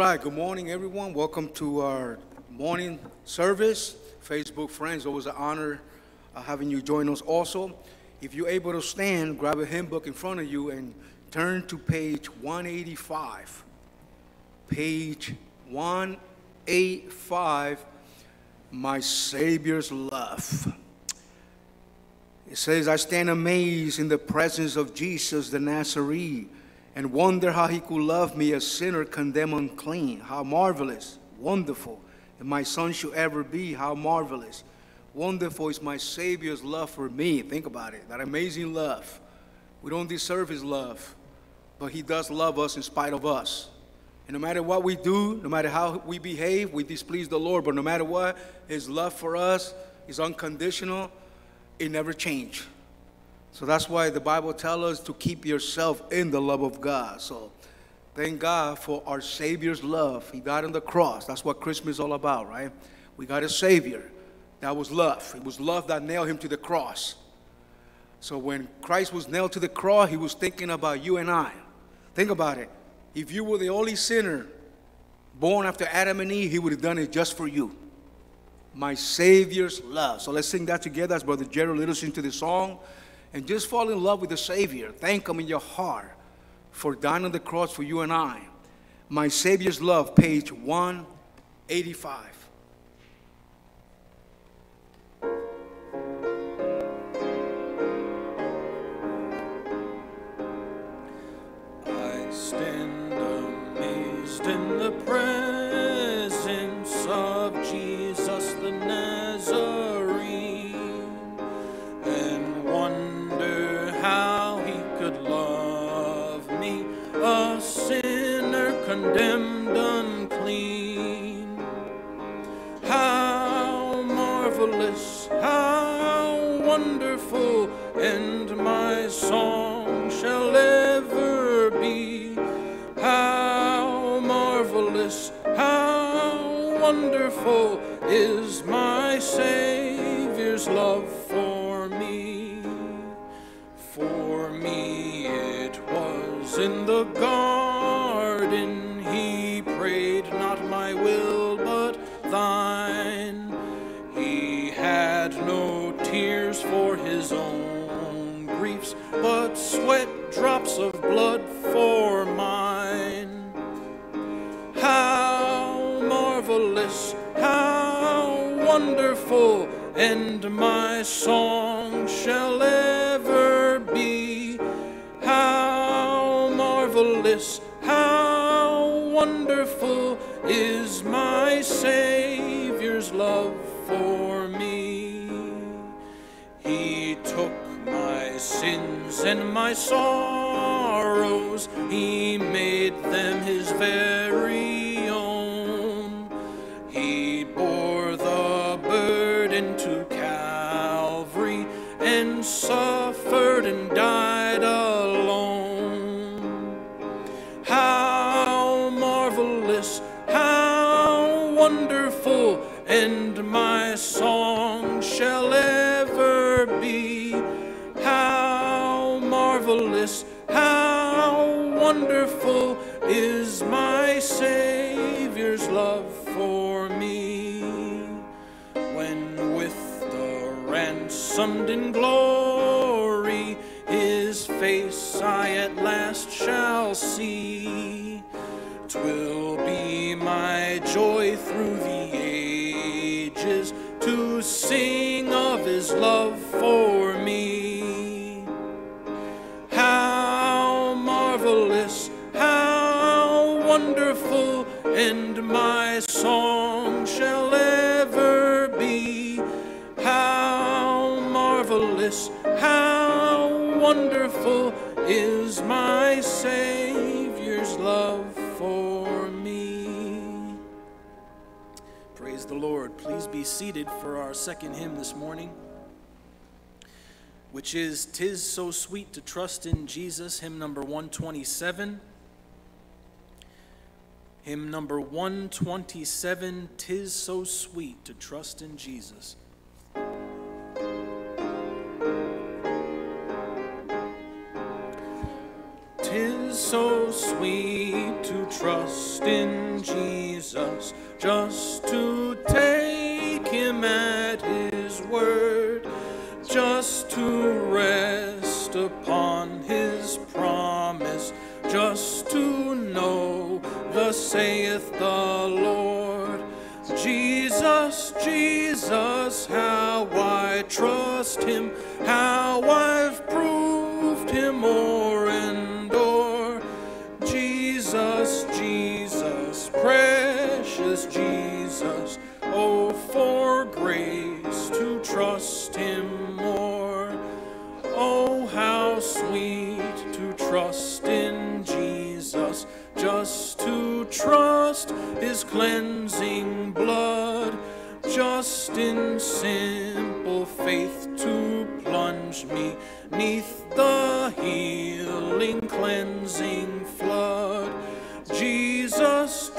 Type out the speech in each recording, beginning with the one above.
right, good morning, everyone. Welcome to our morning service. Facebook friends, always an honor uh, having you join us also. If you're able to stand, grab a hymn book in front of you and turn to page 185. Page 185, My Savior's Love. It says, I stand amazed in the presence of Jesus the Nazarene and wonder how he could love me, a sinner condemned unclean. How marvelous, wonderful, and my son should ever be. How marvelous, wonderful is my Savior's love for me. Think about it, that amazing love. We don't deserve his love, but he does love us in spite of us. And no matter what we do, no matter how we behave, we displease the Lord. But no matter what, his love for us is unconditional. It never changes. So that's why the Bible tells us to keep yourself in the love of God. So thank God for our Savior's love. He died on the cross. That's what Christmas is all about, right? We got a Savior. That was love. It was love that nailed him to the cross. So when Christ was nailed to the cross, he was thinking about you and I. Think about it. If you were the only sinner born after Adam and Eve, he would have done it just for you. My Savior's love. So let's sing that together as Brother Gerald leads us into the song and just fall in love with the Savior. Thank Him in your heart for dying on the cross for you and I. My Savior's Love, page 185. I stand amazed in the presence wonderful is my Savior's love for me. For me it was in the garden and my song shall ever be. How marvelous, how wonderful is my Savior's love for me. He took my sins and my sorrows, He made them His very Twill be my joy through the ages to sing of his love for me. How marvelous, how wonderful, and my song shall ever be. How marvelous, how wonderful is my be seated for our second hymn this morning, which is Tis So Sweet to Trust in Jesus, hymn number 127. Hymn number 127 Tis So Sweet to Trust in Jesus. Tis so sweet to trust in Jesus, just to take him at his word, just to rest upon his promise, just to know thus saith the Lord. Jesus, Jesus, how I trust him, how I've proved him o'er for grace to trust him more. Oh, how sweet to trust in Jesus, just to trust his cleansing blood, just in simple faith to plunge me neath the healing, cleansing flood. Jesus,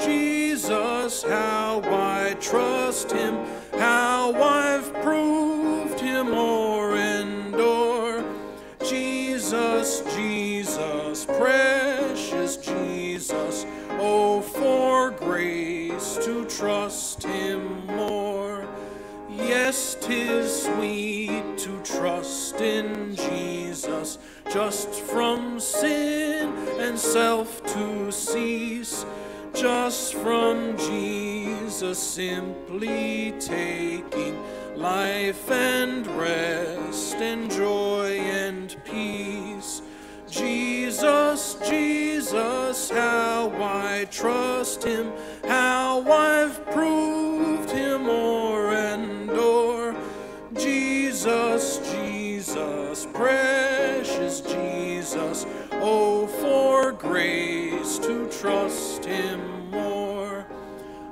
Jesus, how I trust him, how I've proved him o'er and o'er. Jesus, Jesus, precious Jesus, oh, for grace to trust him more. Yes, 'tis sweet to trust in Jesus, just from sin and self to cease, just from Jesus simply taking life and rest and joy and peace. Jesus, Jesus, how I trust him, how I've proved him o'er and o'er. Jesus, Jesus, precious Jesus, oh, for grace to trust him more.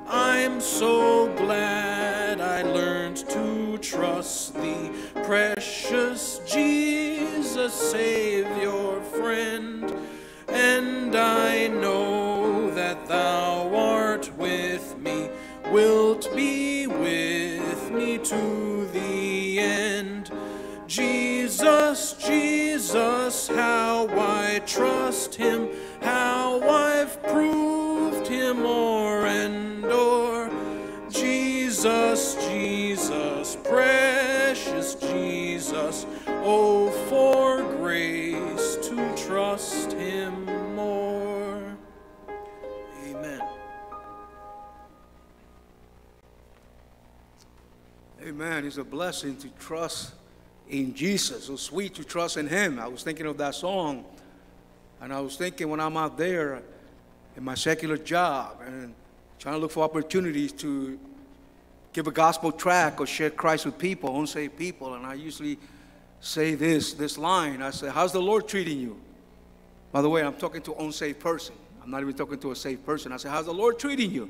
I'm so glad I learned to trust thee, precious Jesus, Savior, friend. And I know that thou art with me, wilt be with me to the end. Jesus, Jesus, how I trust him, how I've proved him o'er and o'er. Jesus, Jesus, precious Jesus, oh, for grace to trust him more. Amen. Amen. It's a blessing to trust in Jesus. So sweet to trust in Him. I was thinking of that song, and I was thinking when I'm out there in my secular job and trying to look for opportunities to give a gospel track or share Christ with people, unsaved people, and I usually say this this line. I say, "How's the Lord treating you?" By the way, I'm talking to an unsaved person. I'm not even talking to a saved person. I say, "How's the Lord treating you?"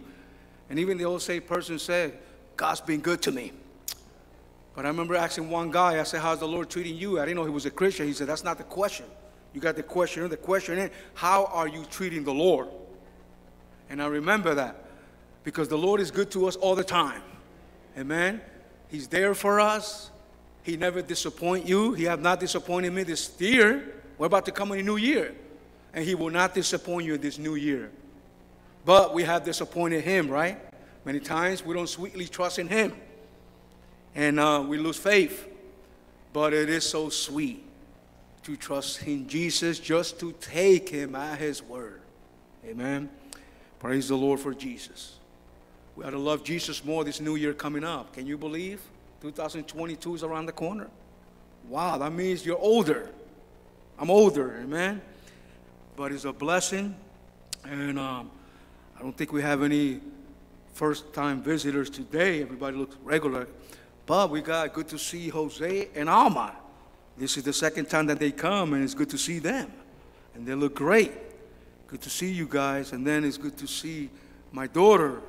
And even the old saved person said, "God's been good to me." But I remember asking one guy, I said, How's the Lord treating you? I didn't know he was a Christian. He said, That's not the question. You got the question. The question is, How are you treating the Lord? And I remember that because the Lord is good to us all the time. Amen. He's there for us. He never disappoint you. He have not disappointed me this year. We're about to come in a new year. And he will not disappoint you this new year. But we have disappointed him, right? Many times we don't sweetly trust in him and uh, we lose faith. But it is so sweet to trust in Jesus just to take him at his word. Amen. Praise the Lord for Jesus. We ought to love Jesus more this new year coming up. Can you believe 2022 is around the corner? Wow, that means you're older. I'm older, amen. But it's a blessing, and um, I don't think we have any first-time visitors today. Everybody looks regular. But we got good to see Jose and Alma. This is the second time that they come, and it's good to see them. And they look great. Good to see you guys. And then it's good to see my daughter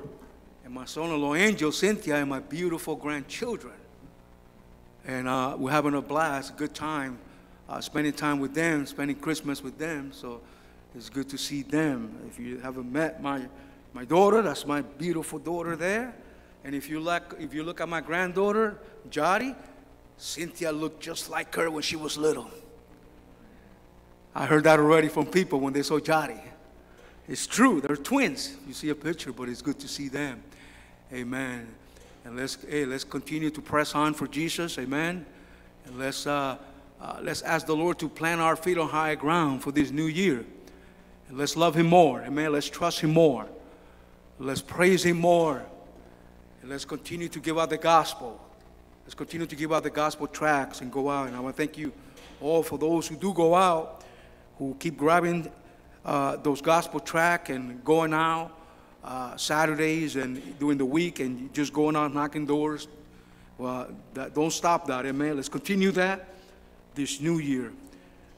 and my son in law, Angel, Cynthia, and my beautiful grandchildren. And uh, we're having a blast, good time, uh, spending time with them, spending Christmas with them. So it's good to see them. If you haven't met my, my daughter, that's my beautiful daughter there. And if you look, if you look at my granddaughter, Jari, Cynthia looked just like her when she was little. I heard that already from people when they saw Jari. It's true, they're twins. You see a picture, but it's good to see them. Amen. And let's hey, let's continue to press on for Jesus. Amen. And let's uh, uh, let's ask the Lord to plant our feet on high ground for this new year. And let's love Him more. Amen. Let's trust Him more. Let's praise Him more. And let's continue to give out the gospel. Let's continue to give out the gospel tracts and go out. And I want to thank you all for those who do go out, who keep grabbing uh, those gospel track and going out uh, Saturdays and during the week and just going out knocking doors. Well, that, don't stop that, amen. Let's continue that this new year.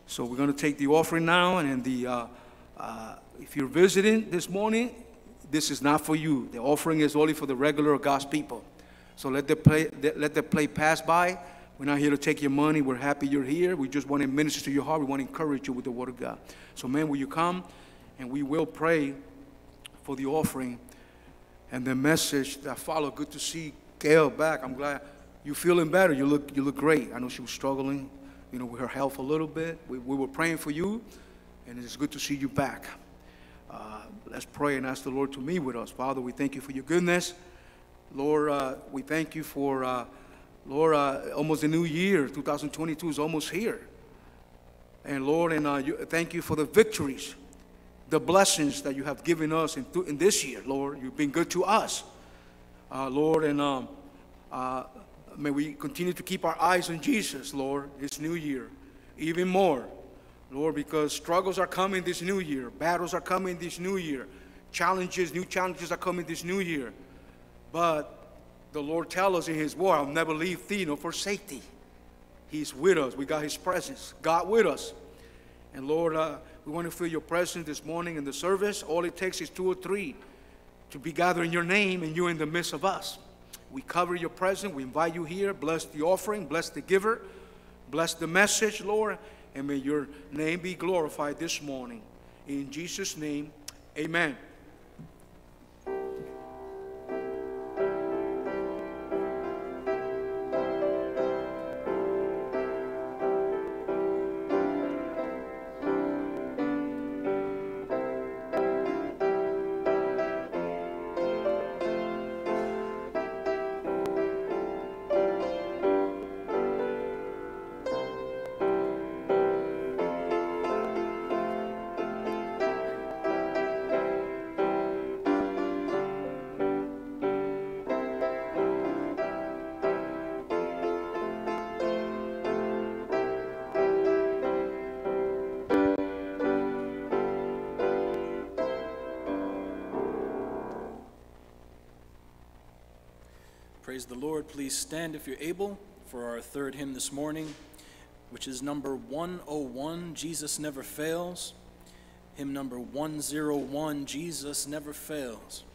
So we're going to take the offering now, and the uh, uh, if you're visiting this morning, this is not for you. The offering is only for the regular God's people. So let the play, let the play pass by. We're not here to take your money. We're happy you're here. We just want to minister to your heart. We want to encourage you with the Word of God. So, man, will you come? And we will pray for the offering and the message that follow. Good to see Gail back. I'm glad you're feeling better. You look, you look great. I know she was struggling, you know, with her health a little bit. We, we were praying for you, and it's good to see you back. Uh, let's pray and ask the Lord to meet with us. Father, we thank you for your goodness. Lord, uh, we thank you for. Uh, Lord, uh, almost a new year, 2022 is almost here. And Lord, and uh, you, thank you for the victories, the blessings that you have given us in, in this year, Lord. You've been good to us, uh, Lord, and um, uh, may we continue to keep our eyes on Jesus, Lord, this new year, even more, Lord, because struggles are coming this new year, battles are coming this new year, challenges, new challenges are coming this new year. But the Lord tells us in His word, I'll never leave thee nor forsake thee. He's with us. We got His presence. God with us. And Lord, uh, we want to feel your presence this morning in the service. All it takes is two or three to be gathered in your name, and you're in the midst of us. We cover your presence. We invite you here. Bless the offering. Bless the giver. Bless the message, Lord. And may your name be glorified this morning. In Jesus' name, amen. Please stand if you're able for our third hymn this morning, which is number 101 Jesus Never Fails. Hymn number 101 Jesus Never Fails.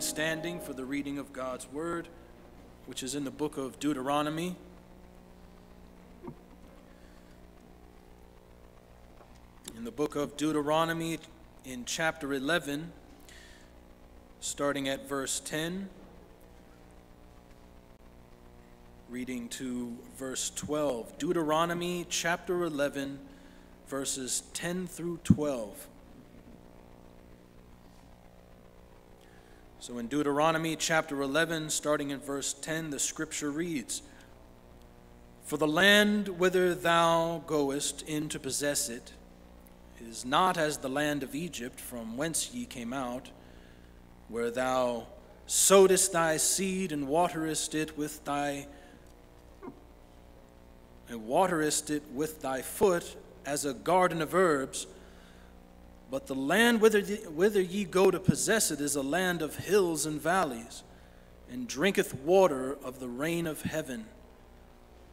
Standing for the reading of God's Word, which is in the book of Deuteronomy. In the book of Deuteronomy, in chapter 11, starting at verse 10, reading to verse 12. Deuteronomy chapter 11, verses 10 through 12. So in Deuteronomy chapter 11, starting in verse 10, the scripture reads For the land whither thou goest in to possess it is not as the land of Egypt from whence ye came out, where thou sowedest thy seed and waterest it with thy and waterest it with thy foot as a garden of herbs. But the land whither, whither ye go to possess it is a land of hills and valleys, and drinketh water of the rain of heaven,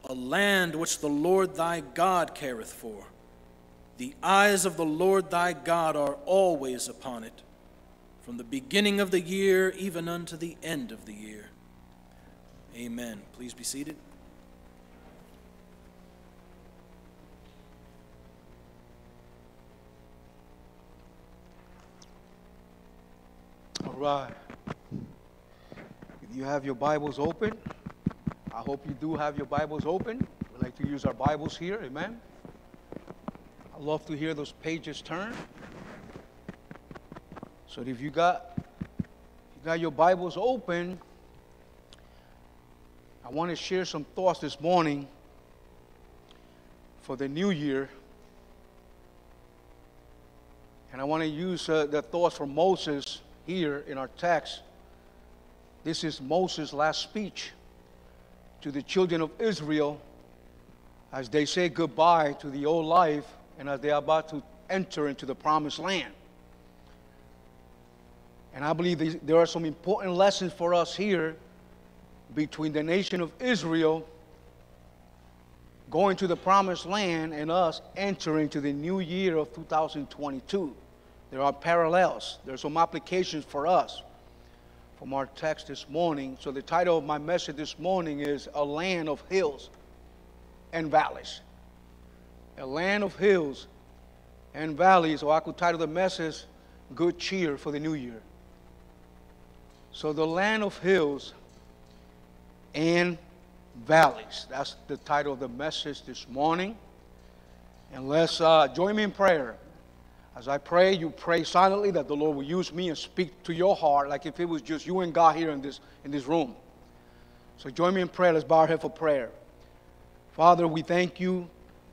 a land which the Lord thy God careth for. The eyes of the Lord thy God are always upon it, from the beginning of the year even unto the end of the year. Amen. Please be seated. All right. If you have your Bibles open, I hope you do have your Bibles open. We like to use our Bibles here. Amen. I love to hear those pages turn. So if you got you got your Bibles open, I want to share some thoughts this morning for the new year. And I want to use uh, the thoughts from Moses here in our text. This is Moses' last speech to the children of Israel as they say goodbye to the old life and as they are about to enter into the promised land. And I believe there are some important lessons for us here between the nation of Israel going to the promised land and us entering to the new year of 2022. There are parallels. There are some applications for us from our text this morning. So the title of my message this morning is A Land of Hills and Valleys a land of hills and valleys, or I could title the message, Good Cheer for the New Year. So, the land of hills and valleys. That's the title of the message this morning. And let's uh, join me in prayer. As I pray, you pray silently that the Lord will use me and speak to your heart like if it was just you and God here in this, in this room. So join me in prayer. Let's bow our head for prayer. Father, we thank you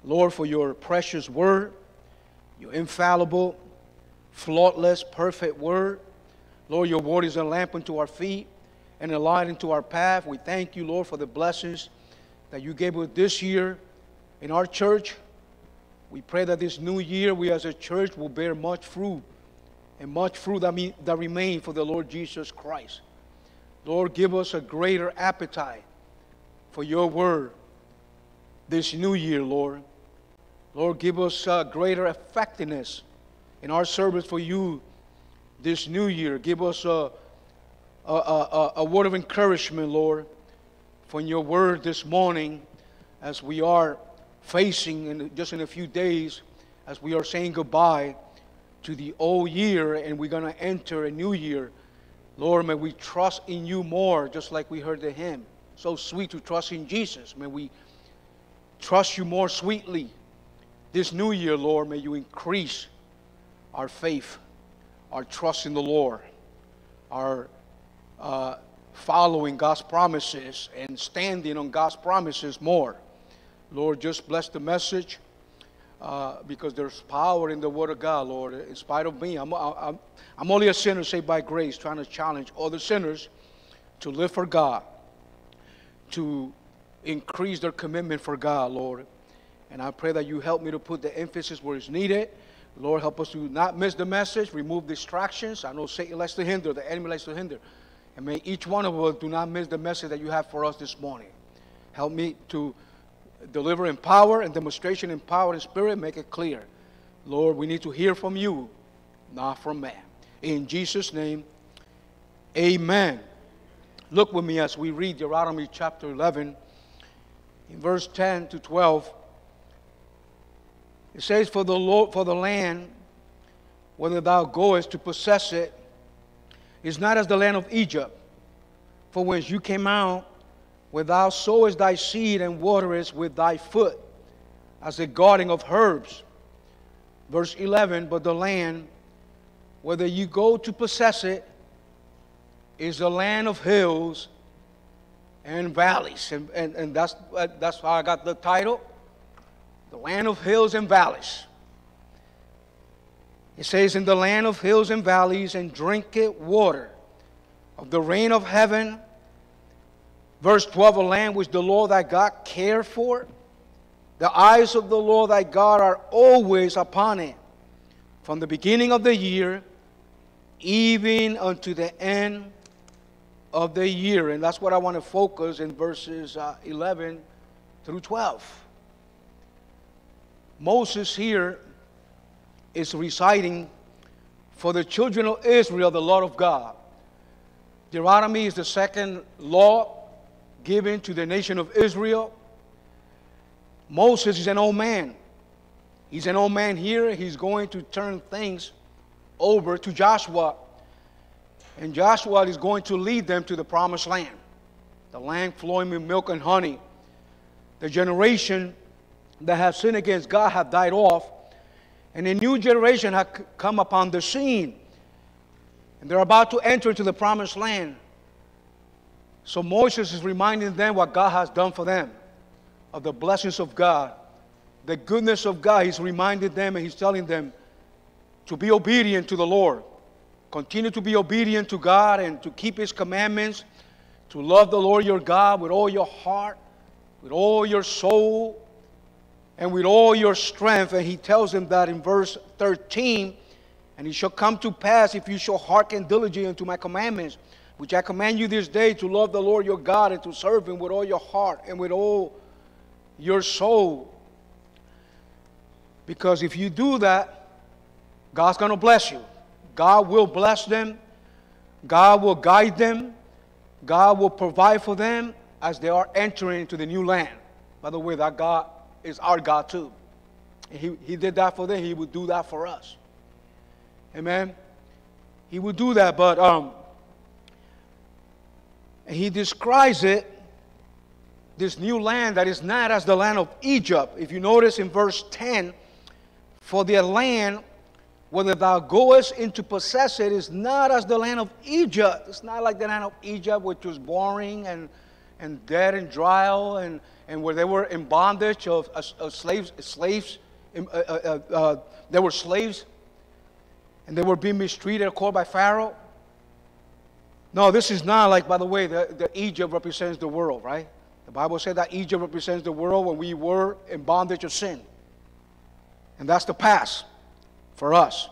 Lord, for your precious word, your infallible, flawless, perfect word. Lord, your word is a lamp unto our feet and a light unto our path. We thank you, Lord, for the blessings that you gave us this year in our church. We pray that this new year we as a church will bear much fruit and much fruit that, that remain for the Lord Jesus Christ. Lord, give us a greater appetite for your word this new year, Lord. Lord, give us uh, greater effectiveness in our service for you this new year. Give us a, a, a, a word of encouragement, Lord, from your word this morning as we are facing in just in a few days, as we are saying goodbye to the old year and we're going to enter a new year. Lord, may we trust in you more, just like we heard the hymn. So sweet to trust in Jesus. May we trust you more sweetly this new year, Lord, may you increase our faith, our trust in the Lord, our uh, following God's promises and standing on God's promises more. Lord, just bless the message uh, because there's power in the Word of God, Lord. In spite of me, I'm, I'm, I'm only a sinner saved by grace, trying to challenge other sinners to live for God, to increase their commitment for God, Lord. And I pray that you help me to put the emphasis where it's needed. Lord, help us to not miss the message, remove distractions. I know Satan likes to hinder, the enemy likes to hinder. And may each one of us do not miss the message that you have for us this morning. Help me to deliver in power and demonstration in power and spirit. Make it clear. Lord, we need to hear from you, not from man. In Jesus' name, Amen. Look with me as we read Deuteronomy chapter 11, in verse 10 to 12. It says, For the Lord, for the land, whether thou goest to possess it, is not as the land of Egypt, for whence you came out, where thou sowest thy seed and waterest with thy foot, as a garden of herbs. Verse 11, but the land, whether you go to possess it, is a land of hills and valleys. And, and, and that's, uh, that's how I got the title the land of hills and valleys. It says, In the land of hills and valleys, and drink it water of the rain of heaven. Verse 12, a land which the Lord thy God care for. The eyes of the Lord thy God are always upon it, from the beginning of the year even unto the end of the year. And that's what I want to focus in verses uh, 11 through 12. Moses here is reciting for the children of Israel the law of God. Deuteronomy is the second law given to the nation of Israel. Moses is an old man. He's an old man here. He's going to turn things over to Joshua. And Joshua is going to lead them to the promised land, the land flowing with milk and honey. The generation that have sinned against God have died off, and a new generation have come upon the scene. And they're about to enter into the promised land. So Moses is reminding them what God has done for them, of the blessings of God, the goodness of God. He's reminding them and he's telling them to be obedient to the Lord. Continue to be obedient to God and to keep his commandments, to love the Lord your God with all your heart, with all your soul, and with all your strength. And he tells them that in verse 13, and it shall come to pass if you shall hearken diligently unto my commandments, which I command you this day to love the Lord your God and to serve him with all your heart and with all your soul. Because if you do that, God's going to bless you. God will bless them. God will guide them. God will provide for them as they are entering into the new land. By the way, that God is our God too. He, he did that for them, He would do that for us. Amen. He would do that, but um, he describes it, this new land that is not as the land of Egypt. If you notice in verse 10, for their land, whether thou goest into possess it, is not as the land of Egypt. It's not like the land of Egypt, which was boring and, and dead and dry and and where they were in bondage of, of slaves, slaves, uh, uh, uh, uh, they were slaves, and they were being mistreated called by Pharaoh. No, this is not like, by the way, the, the Egypt represents the world, right? The Bible said that Egypt represents the world when we were in bondage of sin. And that's the past for us.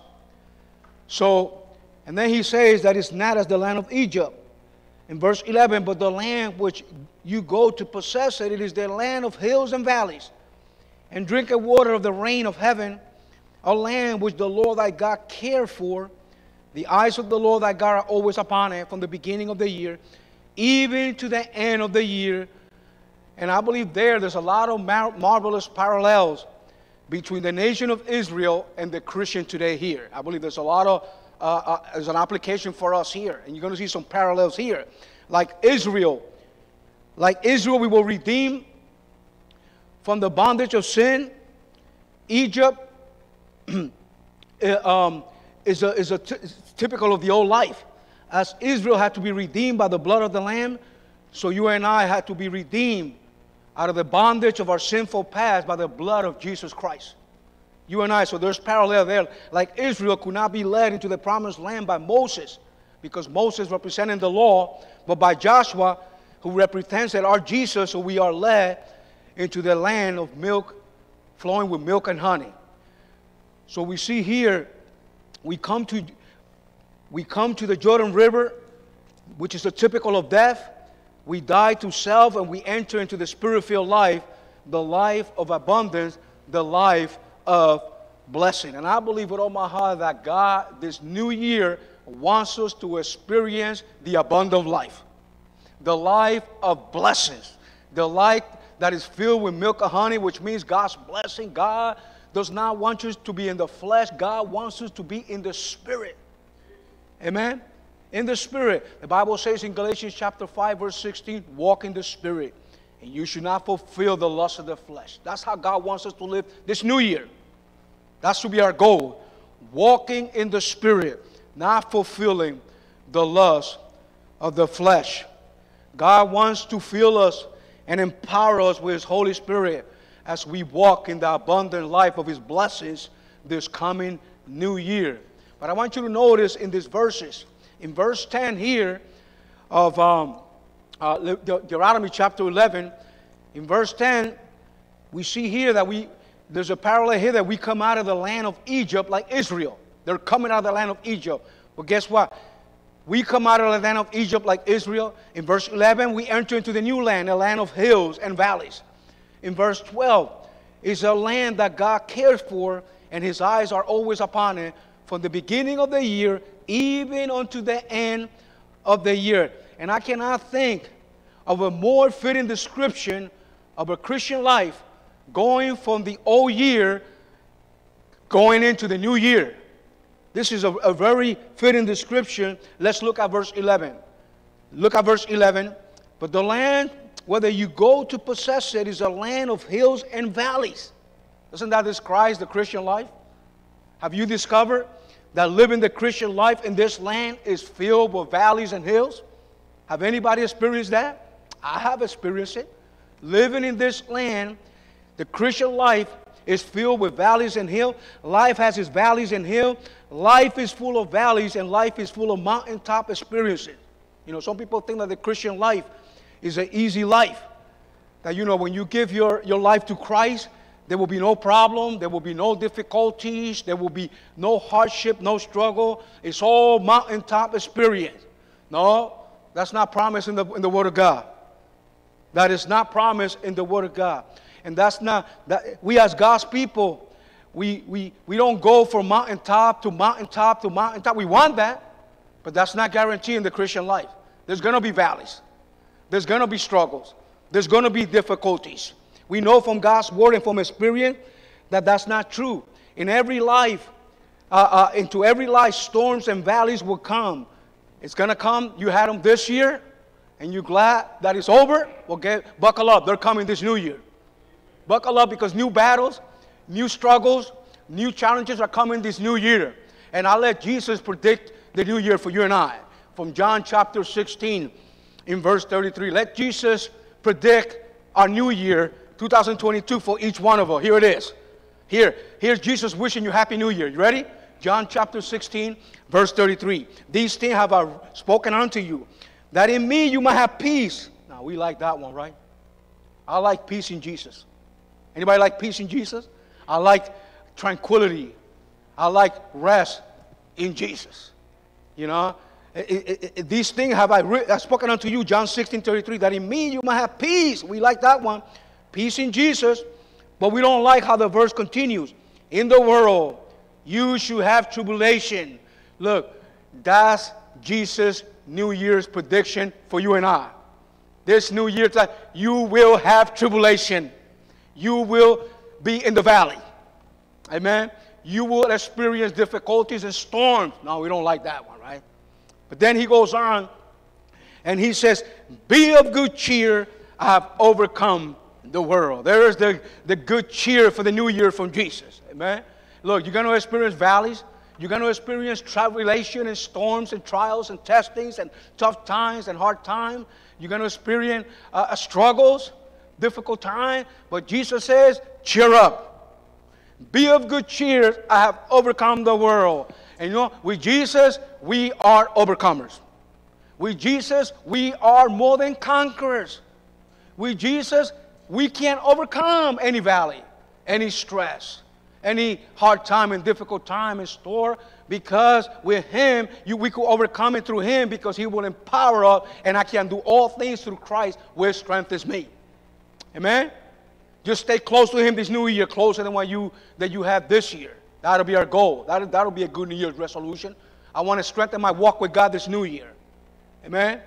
So, and then he says that it's not as the land of Egypt. In verse 11, but the land which you go to possess it, it is the land of hills and valleys, and drink a water of the rain of heaven, a land which the Lord thy God cared for. The eyes of the Lord thy God are always upon it from the beginning of the year, even to the end of the year. And I believe there, there's a lot of mar- marvelous parallels between the nation of Israel and the Christian today here. I believe there's a lot of uh, uh, as an application for us here. And you're going to see some parallels here. Like Israel, like Israel, we will redeem from the bondage of sin. Egypt uh, um, is, a, is a typical of the old life. As Israel had to be redeemed by the blood of the Lamb, so you and I had to be redeemed out of the bondage of our sinful past by the blood of Jesus Christ. You and I, so there's parallel there. Like Israel could not be led into the promised land by Moses because Moses represented the law, but by Joshua, who represents that our Jesus, so we are led into the land of milk, flowing with milk and honey. So we see here, we come to we come to the Jordan River, which is a typical of death. We die to self and we enter into the spirit-filled life, the life of abundance, the life of blessing. And I believe with all my heart that God, this new year, wants us to experience the abundant life, the life of blessings, the life that is filled with milk and honey, which means God's blessing. God does not want us to be in the flesh, God wants us to be in the spirit. Amen? In the spirit. The Bible says in Galatians chapter 5, verse 16, walk in the spirit. And you should not fulfill the lust of the flesh. That's how God wants us to live this new year. That should be our goal. Walking in the spirit, not fulfilling the lust of the flesh. God wants to fill us and empower us with His Holy Spirit as we walk in the abundant life of His blessings this coming new year. But I want you to notice in these verses, in verse 10 here of um, uh, Deuteronomy chapter 11, in verse 10, we see here that we there's a parallel here that we come out of the land of Egypt like Israel. They're coming out of the land of Egypt. But guess what? We come out of the land of Egypt like Israel. In verse 11, we enter into the new land, a land of hills and valleys. In verse 12, is a land that God cares for, and his eyes are always upon it from the beginning of the year even unto the end of the year. And I cannot think of a more fitting description of a Christian life going from the old year going into the new year. This is a, a very fitting description. Let's look at verse 11. Look at verse 11. But the land, whether you go to possess it, is a land of hills and valleys. Doesn't that describe the Christian life? Have you discovered that living the Christian life in this land is filled with valleys and hills? Have anybody experienced that? I have experienced it. Living in this land, the Christian life is filled with valleys and hills. Life has its valleys and hills. Life is full of valleys and life is full of mountaintop experiences. You know, some people think that the Christian life is an easy life. That, you know, when you give your, your life to Christ, there will be no problem, there will be no difficulties, there will be no hardship, no struggle. It's all mountaintop experience. No, that's not promised in the, in the Word of God. That is not promised in the Word of God. And that's not, that, we as God's people, we, we, we don't go from mountaintop to mountaintop to mountaintop. We want that, but that's not guaranteeing the Christian life. There's going to be valleys, there's going to be struggles, there's going to be difficulties. We know from God's word and from experience that that's not true. In every life, uh, uh, into every life, storms and valleys will come. It's going to come. You had them this year, and you're glad that it's over. Well, get, buckle up. They're coming this new year. Buckle up because new battles, new struggles, new challenges are coming this new year. And I'll let Jesus predict the new year for you and I. From John chapter 16, in verse 33. Let Jesus predict our new year, 2022, for each one of us. Here it is. Here, here's Jesus wishing you Happy New Year. You ready? John chapter 16, verse 33. These things have I spoken unto you, that in me you might have peace. Now, we like that one, right? I like peace in Jesus. Anybody like peace in Jesus? I like tranquility. I like rest in Jesus. You know, these things have I, re- I spoken unto you, John 16 33, that in me you might have peace. We like that one. Peace in Jesus. But we don't like how the verse continues. In the world, you should have tribulation. Look, that's Jesus' New Year's prediction for you and I. This New Year, you will have tribulation you will be in the valley. Amen. You will experience difficulties and storms. No, we don't like that one, right? But then he goes on and he says, Be of good cheer, I have overcome the world. There is the, the good cheer for the new year from Jesus. Amen. Look, you're going to experience valleys. You're going to experience tribulation and storms and trials and testings and tough times and hard times. You're going to experience uh, struggles difficult time, but Jesus says, cheer up. Be of good cheer. I have overcome the world. And you know, with Jesus, we are overcomers. With Jesus, we are more than conquerors. With Jesus, we can't overcome any valley, any stress, any hard time and difficult time in store because with him you, we could overcome it through him because he will empower us and i can do all things through christ which strengthens me Amen? Just stay close to Him this new year, closer than what you that you have this year. That'll be our goal. That'll, that'll be a good New Year's resolution. I want to strengthen my walk with God this new year. Amen.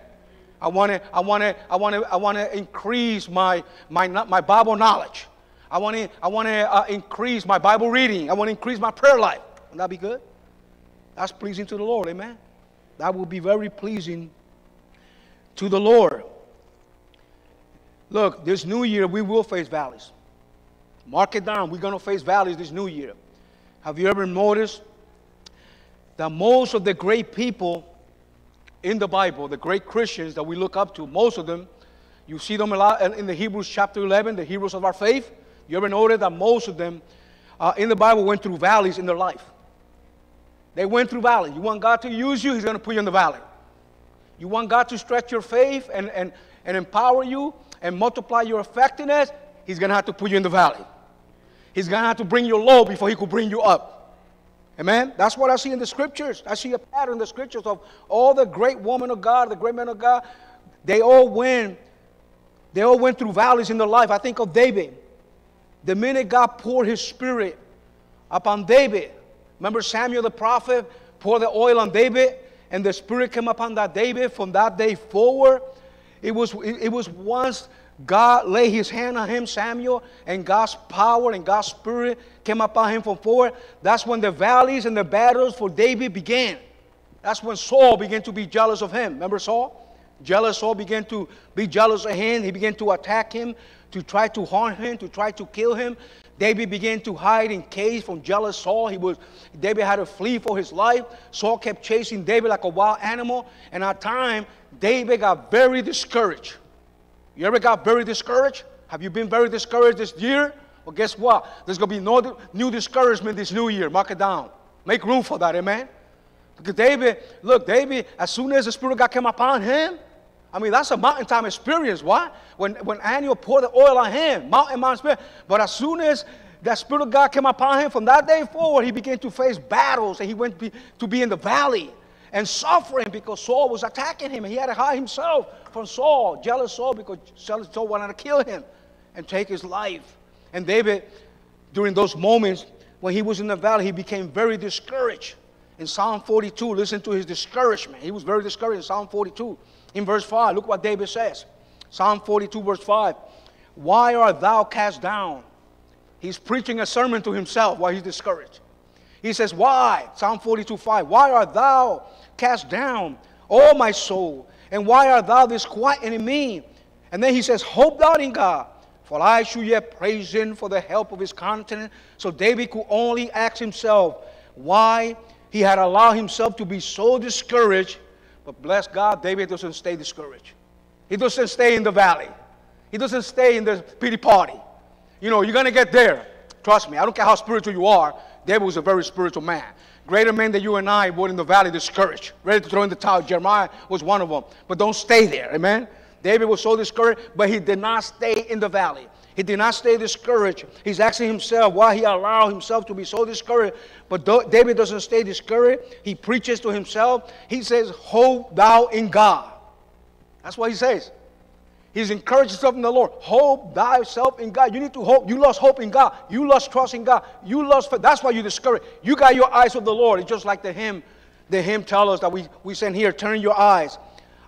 I want to, I want to, I want to, I want to increase my, my, my Bible knowledge. I want to, I want to uh, increase my Bible reading. I want to increase my prayer life. Would that be good? That's pleasing to the Lord. Amen. That will be very pleasing to the Lord. Look, this new year we will face valleys. Mark it down. We're going to face valleys this new year. Have you ever noticed that most of the great people in the Bible, the great Christians that we look up to, most of them, you see them a lot in the Hebrews chapter 11, the heroes of our faith. You ever noticed that most of them uh, in the Bible went through valleys in their life? They went through valleys. You want God to use you, He's going to put you in the valley. You want God to stretch your faith and, and, and empower you and multiply your effectiveness, He's going to have to put you in the valley. He's going to have to bring you low before He could bring you up. Amen? That's what I see in the scriptures. I see a pattern in the scriptures of all the great women of God, the great men of God. They all went, they all went through valleys in their life. I think of David. The minute God poured his spirit upon David, remember Samuel the prophet poured the oil on David, and the spirit came upon that David from that day forward. It was, it was once God laid his hand on him, Samuel, and God's power and God's spirit came upon him from forward. That's when the valleys and the battles for David began. That's when Saul began to be jealous of him. Remember Saul? Jealous Saul began to be jealous of him. He began to attack him, to try to harm him, to try to kill him. David began to hide in caves from jealous Saul. He was David had to flee for his life. Saul kept chasing David like a wild animal, and at time David got very discouraged. You ever got very discouraged? Have you been very discouraged this year? Well, guess what? There's going to be no new discouragement this new year. Mark it down. Make room for that, amen? Because David, look, David, as soon as the Spirit of God came upon him, I mean, that's a mountain time experience. Why? When, when Samuel poured the oil on him, mountain, mountain spirit. But as soon as that Spirit of God came upon him, from that day forward, he began to face battles and he went be, to be in the valley and suffering because Saul was attacking him. He had to hide himself from Saul, jealous Saul, because jealous Saul wanted to kill him and take his life. And David, during those moments when he was in the valley, he became very discouraged. In Psalm 42, listen to his discouragement. He was very discouraged in Psalm 42. In verse 5, look what David says. Psalm 42, verse 5. Why art thou cast down? He's preaching a sermon to himself while he's discouraged. He says, Why? Psalm 42, 5. Why art thou cast down, O my soul? And why art thou disquieted in me? And then he says, Hope thou in God, for I should yet praise him for the help of his countenance. So David could only ask himself why he had allowed himself to be so discouraged. But bless God, David doesn't stay discouraged. He doesn't stay in the valley. He doesn't stay in the pity party. You know, you're going to get there. Trust me, I don't care how spiritual you are. David was a very spiritual man. Greater men than you and I were in the valley discouraged, ready to throw in the towel. Jeremiah was one of them. But don't stay there, amen? David was so discouraged, but he did not stay in the valley. He did not stay discouraged. He's asking himself why he allowed himself to be so discouraged. But David doesn't stay discouraged. He preaches to himself. He says, Hope thou in God. That's what he says. He's encouraged himself in the Lord. Hope thyself in God. You need to hope. You lost hope in God. You lost trust in God. You lost. That's why you discouraged. You got your eyes of the Lord. It's just like the hymn, the hymn tell us that we, we send here. Turn your eyes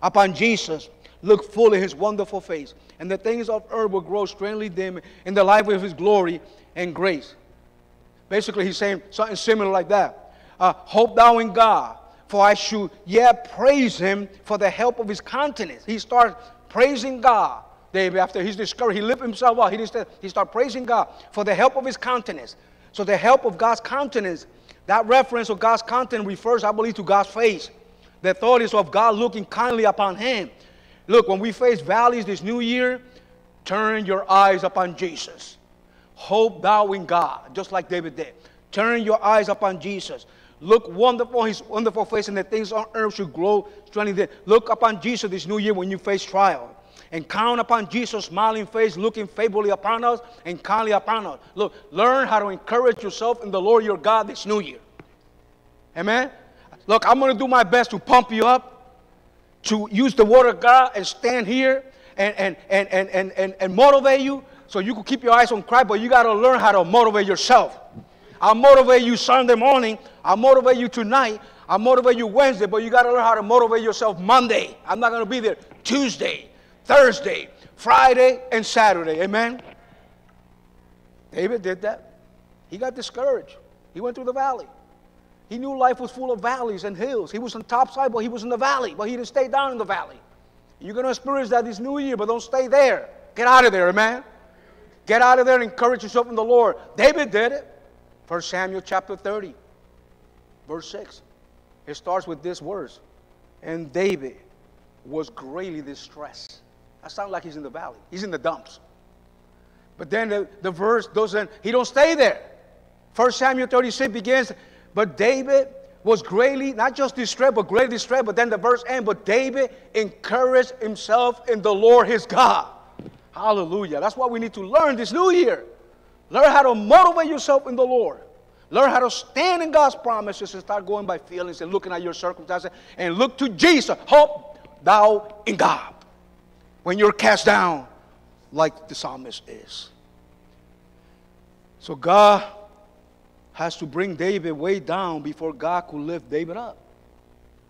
upon Jesus. Look full in his wonderful face. And the things of earth will grow strangely dim in the light of his glory and grace. Basically, he's saying something similar like that. Uh, hope thou in God, for I should yet praise him for the help of his countenance. He starts praising God. David, after he's discouraged, he lifted himself up. He, he started praising God for the help of his countenance. So the help of God's countenance, that reference of God's countenance refers, I believe, to God's face. The thought is of God looking kindly upon him. Look, when we face valleys this new year, turn your eyes upon Jesus. Hope thou in God, just like David did. Turn your eyes upon Jesus. Look wonderful, his wonderful face, and the things on earth should grow strengthened. Look upon Jesus this new year when you face trial. And count upon Jesus' smiling face, looking favorably upon us and kindly upon us. Look, learn how to encourage yourself in the Lord your God this new year. Amen? Look, I'm going to do my best to pump you up, to use the word of God and stand here and, and, and, and, and, and, and motivate you so you can keep your eyes on Christ, but you got to learn how to motivate yourself. I'll motivate you Sunday morning. I'll motivate you tonight. I'll motivate you Wednesday, but you got to learn how to motivate yourself Monday. I'm not going to be there Tuesday, Thursday, Friday, and Saturday. Amen? David did that. He got discouraged. He went through the valley. He knew life was full of valleys and hills. He was on top side, but he was in the valley, but he didn't stay down in the valley. You're going to experience that this new year, but don't stay there. Get out of there, amen? Get out of there and encourage yourself in the Lord. David did it. 1 Samuel chapter 30, verse 6. It starts with this words. And David was greatly distressed. That sounds like he's in the valley. He's in the dumps. But then the, the verse doesn't, he don't stay there. 1 Samuel 36 begins, but David was greatly, not just distressed, but greatly distressed. But then the verse ends, but David encouraged himself in the Lord his God. Hallelujah. That's what we need to learn this new year. Learn how to motivate yourself in the Lord. Learn how to stand in God's promises and start going by feelings and looking at your circumstances and look to Jesus. Hope thou in God. When you're cast down, like the psalmist is. So God has to bring David way down before God could lift David up.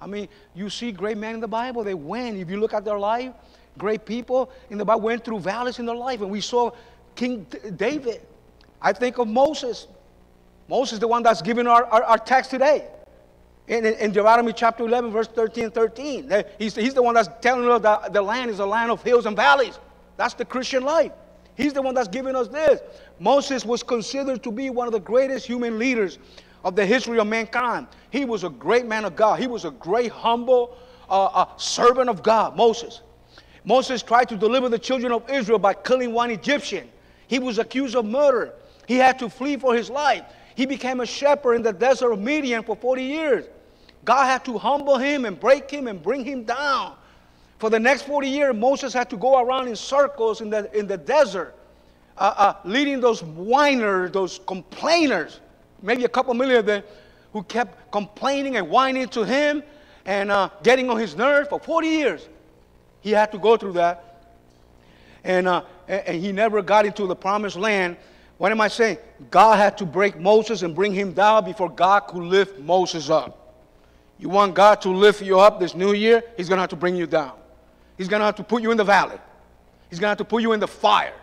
I mean, you see great men in the Bible, they went. If you look at their life, great people in the Bible went through valleys in their life. And we saw King David. I think of Moses. Moses, is the one that's giving our, our, our text today. In, in, Deuteronomy chapter 11, verse 13 and 13. He's, he's the one that's telling us that the land is a land of hills and valleys. That's the Christian life. He's the one that's giving us this. Moses was considered to be one of the greatest human leaders of the history of mankind. He was a great man of God. He was a great, humble uh, uh, servant of God, Moses. Moses tried to deliver the children of Israel by killing one Egyptian. He was accused of murder. He had to flee for his life. He became a shepherd in the desert of Midian for 40 years. God had to humble him and break him and bring him down. For the next 40 years, Moses had to go around in circles in the, in the desert, uh, uh, leading those whiners, those complainers, maybe a couple million of them, who kept complaining and whining to him and uh, getting on his nerves for 40 years. He had to go through that. And, uh, and he never got into the promised land. What am I saying? God had to break Moses and bring him down before God could lift Moses up. You want God to lift you up this new year? He's going to have to bring you down. He's going to have to put you in the valley. He's going to have to put you in the fire.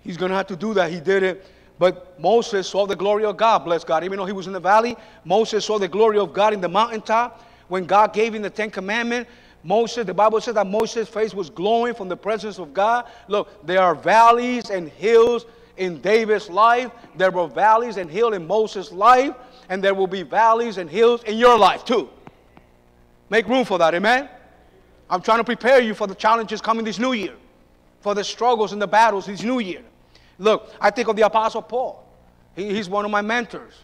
He's going to have to do that. He did it. But Moses saw the glory of God, bless God. Even though he was in the valley, Moses saw the glory of God in the mountaintop. When God gave him the Ten Commandments, Moses, the Bible says that Moses' face was glowing from the presence of God. Look, there are valleys and hills in David's life. There were valleys and hills in Moses' life. And there will be valleys and hills in your life too. Make room for that, amen? I'm trying to prepare you for the challenges coming this new year, for the struggles and the battles this new year. Look, I think of the Apostle Paul. He, he's one of my mentors.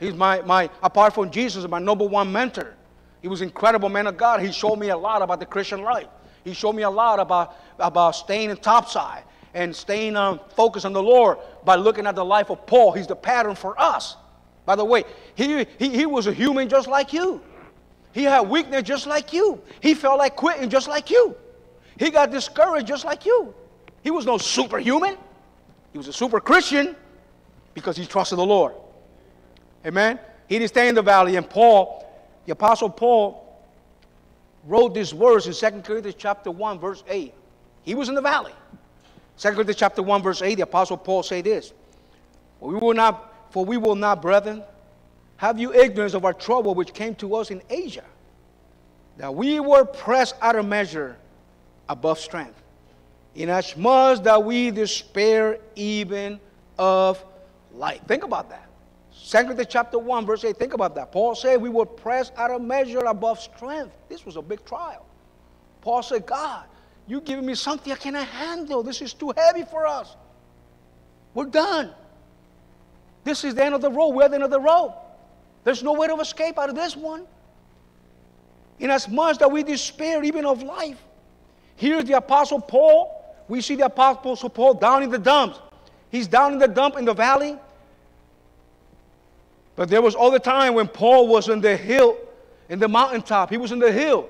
He's my, my, apart from Jesus, my number one mentor. He was incredible man of God. He showed me a lot about the Christian life. He showed me a lot about, about staying in topside and staying um, focused on the Lord by looking at the life of Paul. He's the pattern for us. By the way, he, he, he was a human just like you. He had weakness just like you. He felt like quitting just like you. He got discouraged just like you. He was no superhuman. He was a super Christian because he trusted the Lord. Amen. He didn't stay in the valley. And Paul, the Apostle Paul, wrote these words in 2 Corinthians chapter 1, verse 8. He was in the valley. 2 Corinthians chapter 1, verse 8, the Apostle Paul say this. For we will not, for we will not, brethren, have you ignorance of our trouble which came to us in Asia, that we were pressed out of measure above strength, inasmuch that we despair even of life. Think about that. Second chapter 1, verse 8, think about that. Paul said we were pressed out of measure above strength. This was a big trial. Paul said, God, you're giving me something I cannot handle. This is too heavy for us. We're done. This is the end of the road. We're at the end of the road. There's no way of escape out of this one. Inasmuch that we despair even of life. Here's the Apostle Paul. We see the Apostle Paul down in the dumps. He's down in the dump in the valley. But there was all the time when Paul was in the hill, in the mountaintop. He was in the hill.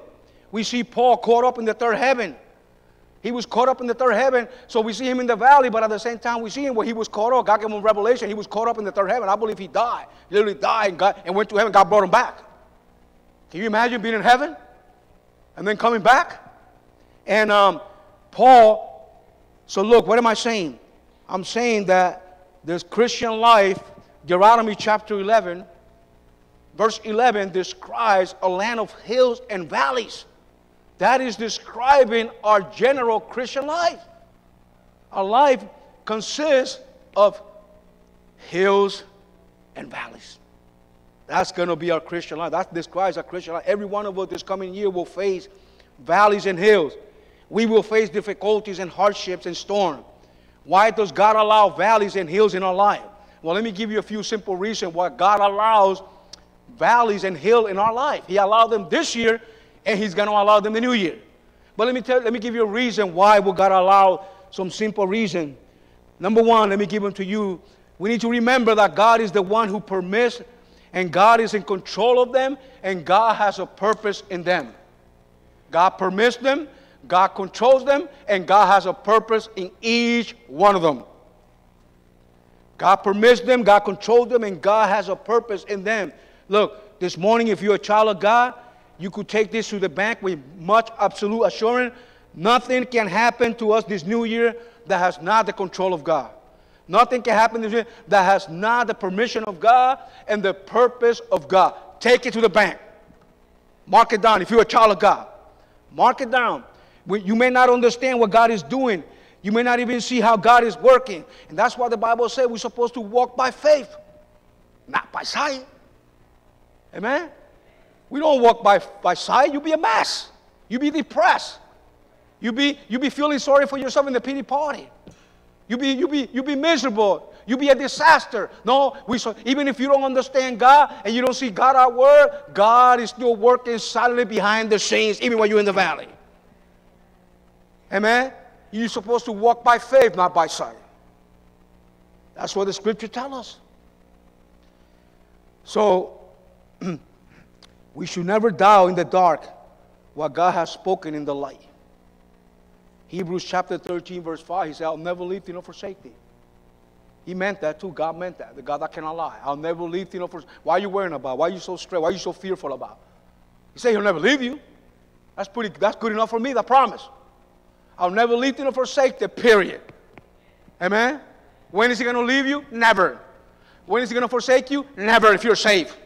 We see Paul caught up in the third heaven. He was caught up in the third heaven, so we see him in the valley, but at the same time, we see him where he was caught up. God gave him revelation. He was caught up in the third heaven. I believe he died. He literally died and, got, and went to heaven. God brought him back. Can you imagine being in heaven and then coming back? And um, Paul, so look, what am I saying? I'm saying that this Christian life, Deuteronomy chapter 11, verse 11 describes a land of hills and valleys. That is describing our general Christian life. Our life consists of hills and valleys. That's going to be our Christian life. That describes our Christian life. Every one of us this coming year will face valleys and hills. We will face difficulties and hardships and storms. Why does God allow valleys and hills in our life? Well, let me give you a few simple reasons why God allows valleys and hills in our life. He allowed them this year and he's going to allow them the new year. But let me tell, let me give you a reason why got to allow some simple reason. Number one, let me give them to you. We need to remember that God is the one who permits, and God is in control of them, and God has a purpose in them. God permits them, God controls them, and God has a purpose in each one of them. God permits them, God controls them, and God has a purpose in them. Look, this morning, if you're a child of God, you could take this to the bank with much absolute assurance. Nothing can happen to us this new year that has not the control of God. Nothing can happen this year that has not the permission of God and the purpose of God. Take it to the bank. Mark it down if you're a child of God. Mark it down. You may not understand what God is doing. You may not even see how God is working. And that's why the Bible says we're supposed to walk by faith, not by sight. Amen? We don't walk by, by sight. You'll be a mess. You'll be depressed. You be, you be feeling sorry for yourself in the pity party. You be, you be, you be miserable. You'll be a disaster. No, we so, even if you don't understand God and you don't see God at work, God is still working silently behind the scenes, even when you're in the valley. Amen? You're supposed to walk by faith, not by sight. That's what the scripture tells us. So, We should never doubt in the dark what God has spoken in the light. Hebrews chapter 13, verse 5, he said, I'll never leave thee nor forsake thee. He meant that too. God meant that. The God that cannot lie. I'll never leave thee nor forsake Why are you worrying about? Why are you so stressed? Why are you so fearful about? He said he'll never leave you. That's pretty that's good enough for me, the promise. I'll never leave thee nor forsake thee, period. Amen? When is he going to leave you? Never. When is he going to forsake you? Never if you're safe.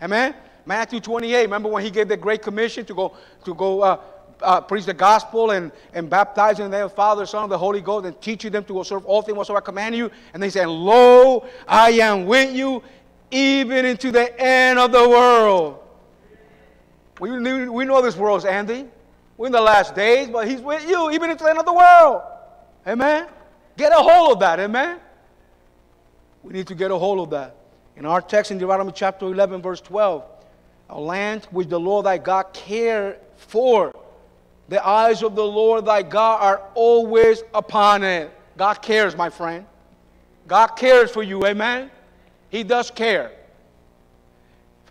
Amen? Matthew 28, remember when he gave the Great Commission to go, to go uh, uh, preach the gospel and, and baptize in the name of the Father, Son, and the Holy Ghost, and teaching them to observe all things whatsoever I command you. And they said, Lo, I am with you even into the end of the world. We, we know this world's ending. We're in the last days, but he's with you even into the end of the world. Amen? Get a hold of that. Amen? We need to get a hold of that. In our text in Deuteronomy chapter 11, verse 12, a land which the Lord thy God care for. The eyes of the Lord thy God are always upon it. God cares, my friend. God cares for you, amen? He does care.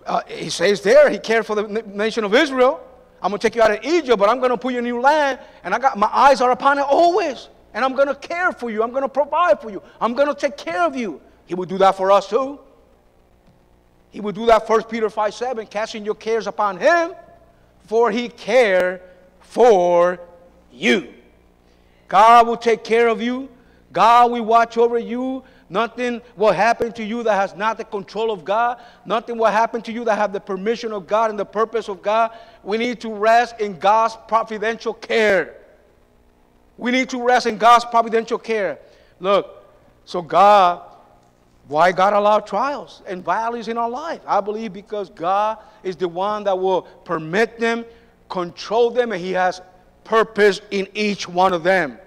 Uh, he says there, he cared for the nation of Israel. I'm going to take you out of Egypt, but I'm going to put you in a new land, and I got my eyes are upon it always. And I'm going to care for you. I'm going to provide for you. I'm going to take care of you. He will do that for us too. He would do that 1 Peter 5 7, casting your cares upon him, for he care for you. God will take care of you. God will watch over you. Nothing will happen to you that has not the control of God. Nothing will happen to you that have the permission of God and the purpose of God. We need to rest in God's providential care. We need to rest in God's providential care. Look, so God why God allowed trials and valleys in our life? I believe because God is the one that will permit them, control them, and He has purpose in each one of them.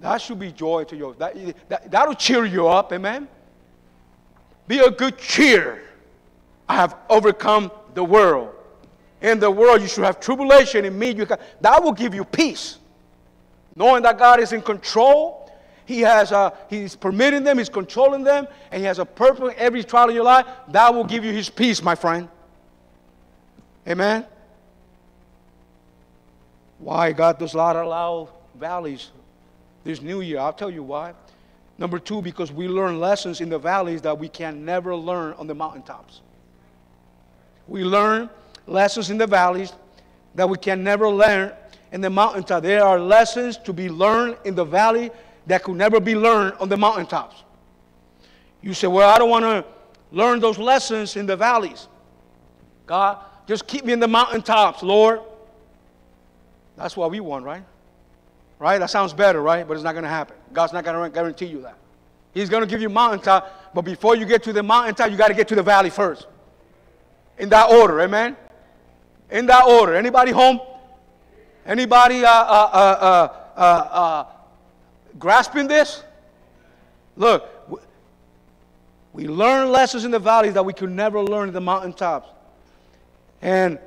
That should be joy to you. That, that, that'll cheer you up, amen? Be a good cheer. I have overcome the world. In the world, you should have tribulation. In me, you can, that will give you peace. Knowing that God is in control he has, uh, he's permitting them, he's controlling them, and he has a purpose in every trial of your life. That will give you his peace, my friend. Amen. Why God does not allow valleys this new year? I'll tell you why. Number two, because we learn lessons in the valleys that we can never learn on the mountaintops. We learn lessons in the valleys that we can never learn in the mountaintop. There are lessons to be learned in the valley that could never be learned on the mountaintops. You say, Well, I don't want to learn those lessons in the valleys. God, just keep me in the mountaintops, Lord. That's what we want, right? Right? That sounds better, right? But it's not going to happen. God's not going to guarantee you that. He's going to give you mountaintop, but before you get to the mountaintop, you got to get to the valley first. In that order, amen? In that order. Anybody home? Anybody uh, uh, uh, grasping this? Look, we learn lessons in the valleys that we could never learn in the mountaintops. And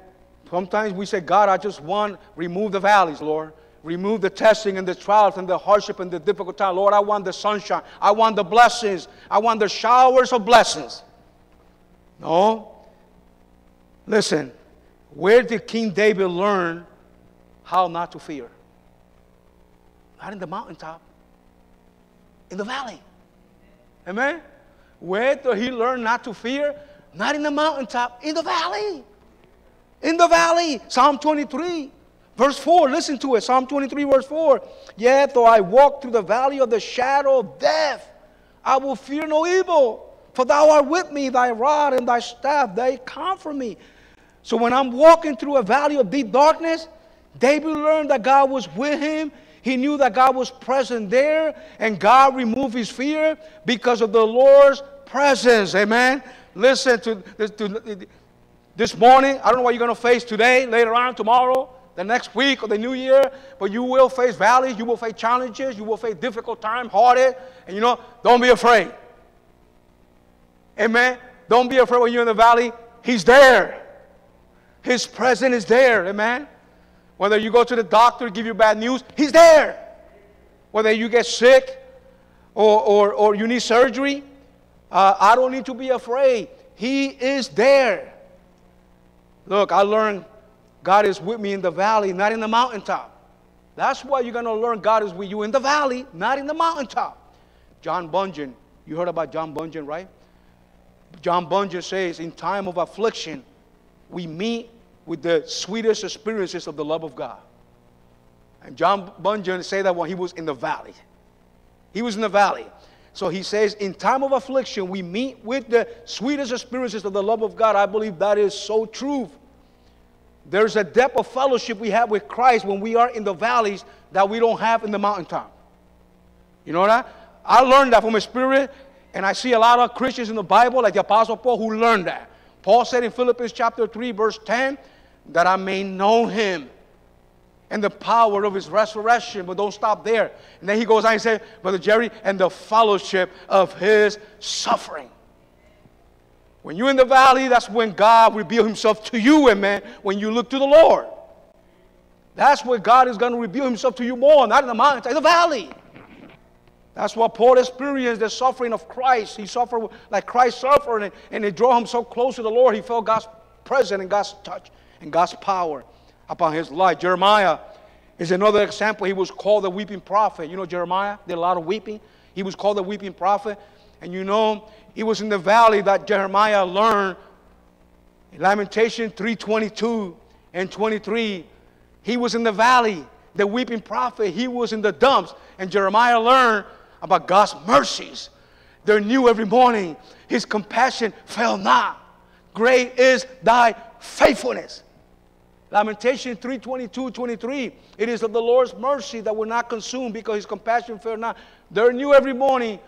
sometimes we say, God, I just want remove the valleys, Lord. Remove the testing and the trials and the hardship and the difficult time. Lord, I want the sunshine. I want the blessings. I want the showers of blessings. No. Listen, where did King David learn how not to fear? Not in the mountaintop, in the valley. Amen? Where did he learn not to fear? Not in the mountaintop, in the valley. In the valley. Psalm 23, verse 4. Listen to it. Psalm 23, verse 4. Yet though I walk through the valley of the shadow of death, I will fear no evil. For thou art with me, thy rod and thy staff, they comfort me. So when I'm walking through a valley of deep darkness, David learned that God was with him he knew that God was present there, and God removed his fear because of the Lord's presence. Amen. Listen to this, to this morning. I don't know what you're going to face today, later on, tomorrow, the next week, or the new year, but you will face valleys, you will face challenges, you will face difficult time, heartache, and you know, don't be afraid. Amen. Don't be afraid when you're in the valley. He's there. His presence is there. Amen. Whether you go to the doctor, give you bad news, he's there. Whether you get sick or, or, or you need surgery, uh, I don't need to be afraid. He is there. Look, I learned God is with me in the valley, not in the mountaintop. That's why you're going to learn God is with you in the valley, not in the mountaintop. John Bunyan, you heard about John Bunyan, right? John Bunyan says, in time of affliction, we meet with the sweetest experiences of the love of God. And John Bunyan said that when he was in the valley. He was in the valley. So he says, in time of affliction, we meet with the sweetest experiences of the love of God. I believe that is so true. There's a depth of fellowship we have with Christ when we are in the valleys that we don't have in the mountaintop. You know that? I learned that from a spirit, and I see a lot of Christians in the Bible, like the Apostle Paul, who learned that. Paul said in Philippians chapter 3, verse 10, that I may know him and the power of his resurrection. But don't stop there. And then he goes on and says, Brother Jerry, and the fellowship of his suffering. When you're in the valley, that's when God reveals himself to you, amen, when you look to the Lord. That's where God is going to reveal himself to you more, not in the mountains, in the valley. That's what Paul experienced the suffering of Christ. He suffered like Christ suffered, and, and it drew him so close to the Lord. He felt God's presence and God's touch and God's power upon his life. Jeremiah is another example. He was called the weeping prophet. You know, Jeremiah did a lot of weeping. He was called the weeping prophet. And you know, it was in the valley that Jeremiah learned Lamentation 3:22 and 23. He was in the valley, the weeping prophet. He was in the dumps. And Jeremiah learned about God's mercies. They're new every morning. His compassion fell not. Great is thy faithfulness. Lamentation 3 22, 23. It is of the Lord's mercy that we're not consumed because his compassion fail not. They're new every morning.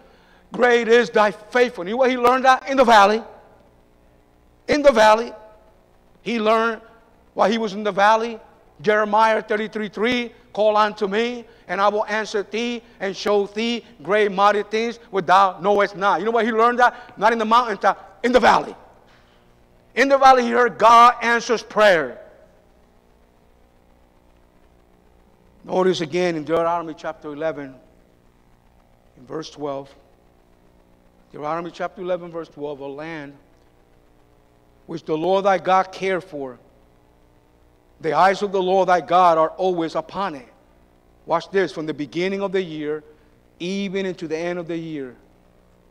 Great is thy faithfulness. You know he learned that? In the valley. In the valley. He learned while he was in the valley. Jeremiah 33 3. Call unto me, and I will answer thee and show thee great mighty things which thou knowest not. You know where he learned that? Not in the mountaintop, in the valley. In the valley, he heard God answers prayer. Notice again in Deuteronomy chapter 11, in verse 12. Deuteronomy chapter 11, verse 12, a land which the Lord thy God cared for, The eyes of the Lord thy God are always upon it. Watch this from the beginning of the year, even into the end of the year.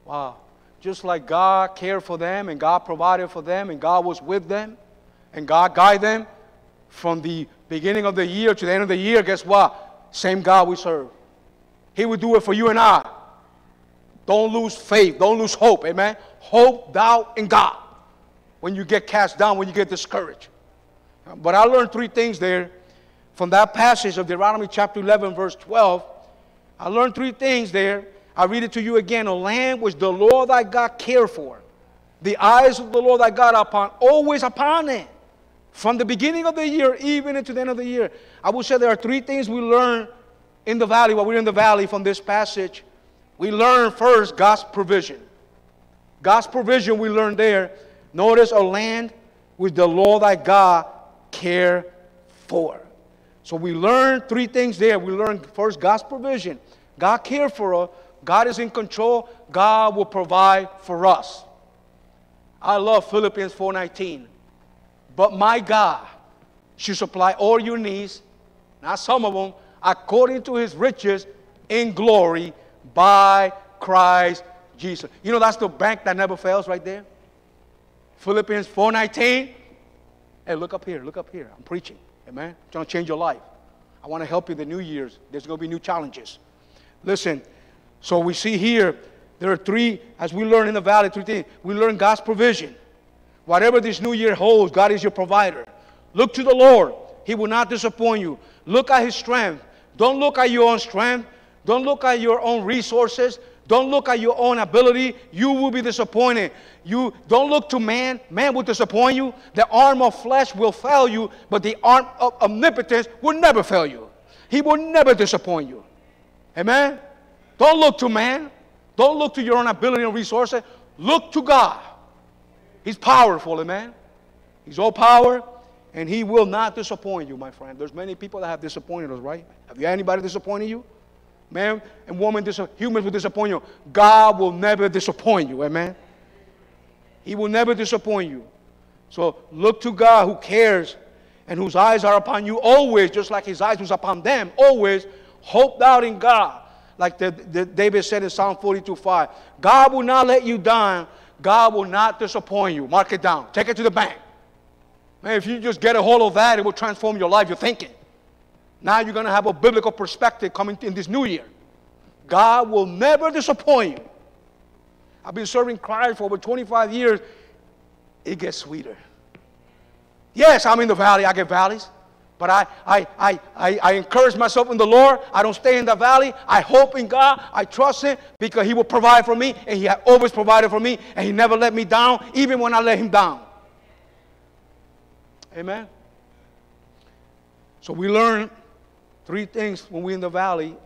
Wow. Just like God cared for them and God provided for them and God was with them and God guided them from the beginning of the year to the end of the year, guess what? Same God we serve. He will do it for you and I. Don't lose faith. Don't lose hope. Amen. Hope thou in God when you get cast down, when you get discouraged. But I learned three things there from that passage of Deuteronomy chapter 11, verse 12. I learned three things there. I read it to you again. A land which the Lord thy God cared for. The eyes of the Lord thy God upon, always upon it. From the beginning of the year, even into the end of the year. I will say there are three things we learn in the valley, while we're in the valley from this passage. We learn first God's provision. God's provision we learn there. Notice a land which the Lord thy God care for. So we learn three things there. We learn first God's provision. God cared for us. God is in control. God will provide for us. I love Philippians 4:19. But my God should supply all your needs, not some of them, according to his riches in glory by Christ Jesus. You know that's the bank that never fails right there. Philippians 4:19. Hey, look up here, look up here. I'm preaching. Amen. Trying to change your life. I want to help you the new years. There's going to be new challenges. Listen, so we see here there are three, as we learn in the valley, three things. We learn God's provision. Whatever this new year holds, God is your provider. Look to the Lord. He will not disappoint you. Look at His strength. Don't look at your own strength. Don't look at your own resources. Don't look at your own ability. You will be disappointed. You don't look to man. Man will disappoint you. The arm of flesh will fail you, but the arm of omnipotence will never fail you. He will never disappoint you. Amen. Don't look to man. Don't look to your own ability and resources. Look to God. He's powerful, amen. He's all power, and he will not disappoint you, my friend. There's many people that have disappointed us, right? Have you anybody disappointed you? Man and woman, humans will disappoint you. God will never disappoint you. Amen. He will never disappoint you. So look to God who cares and whose eyes are upon you always, just like his eyes was upon them, always. Hope out in God. Like the, the, David said in Psalm 42 5. God will not let you down. God will not disappoint you. Mark it down. Take it to the bank. Man, if you just get a hold of that, it will transform your life, your thinking. Now you're going to have a biblical perspective coming in this new year. God will never disappoint you. I've been serving Christ for over 25 years. It gets sweeter. Yes, I'm in the valley. I get valleys. But I, I, I, I, I encourage myself in the Lord. I don't stay in the valley. I hope in God. I trust Him because He will provide for me. And He has always provided for me. And He never let me down, even when I let Him down. Amen. So we learn Three things when we're in the valley,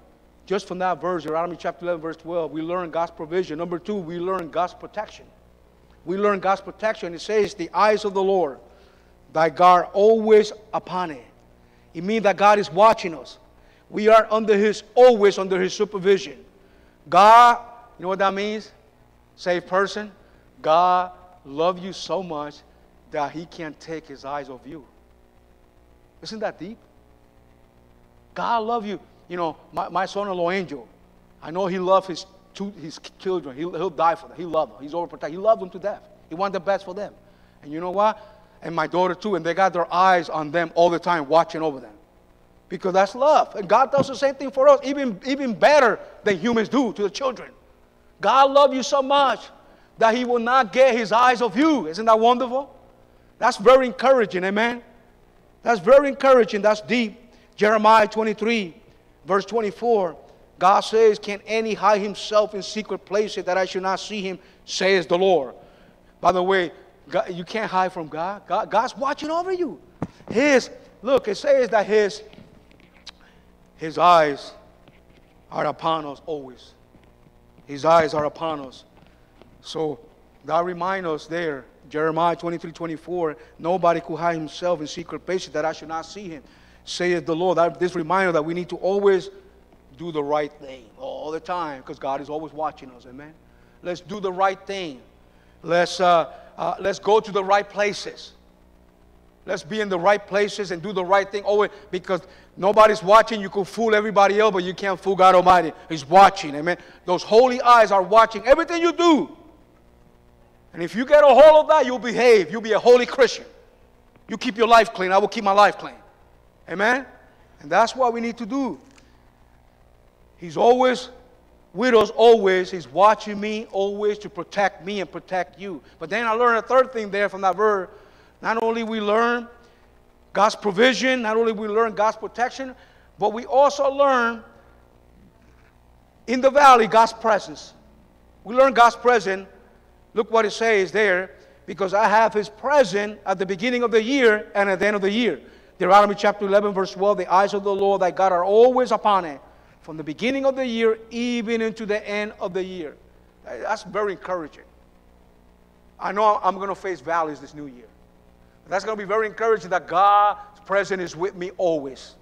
just from that verse, Deuteronomy chapter 11, verse 12, we learn God's provision. Number two, we learn God's protection. We learn God's protection. It says, the eyes of the Lord, thy guard always upon it. It means that God is watching us. We are under His, always under His supervision. God, you know what that means? Saved person, God loves you so much that He can't take His eyes off you. Isn't that deep? God love you. You know, my, my son-in-law Angel, I know he loves his, two, his children. He'll, he'll die for them. He loves them. He's overprotected. He loves them to death. He wants the best for them. And you know what? And my daughter too. And they got their eyes on them all the time, watching over them. Because that's love. And God does the same thing for us, even, even better than humans do to the children. God loves you so much that he will not get his eyes off you. Isn't that wonderful? That's very encouraging, amen? That's very encouraging. That's deep. Jeremiah 23, verse 24, God says, Can any hide himself in secret places that I should not see him, says the Lord. By the way, God, you can't hide from God. God. God's watching over you. His, look, it says that his, his eyes are upon us always. His eyes are upon us. So God reminds us there, Jeremiah 23, 24, nobody could hide himself in secret places that I should not see him saith the Lord. That, this reminder that we need to always do the right thing all the time because God is always watching us. Amen. Let's do the right thing. Let's, uh, uh, let's go to the right places. Let's be in the right places and do the right thing. Always because nobody's watching. You can fool everybody else, but you can't fool God Almighty. He's watching. Amen. Those holy eyes are watching everything you do. And if you get a hold of that, you'll behave. You'll be a holy Christian. You keep your life clean. I will keep my life clean. Amen. And that's what we need to do. He's always with us, always. He's watching me always to protect me and protect you. But then I learned a third thing there from that verse. Not only we learn God's provision, not only we learn God's protection, but we also learn in the valley God's presence. We learn God's presence. Look what it says there. Because I have his presence at the beginning of the year and at the end of the year. Deuteronomy chapter 11, verse 12 The eyes of the Lord thy God are always upon it, from the beginning of the year even into the end of the year. That's very encouraging. I know I'm going to face valleys this new year. But That's going to be very encouraging that God's presence is with me always.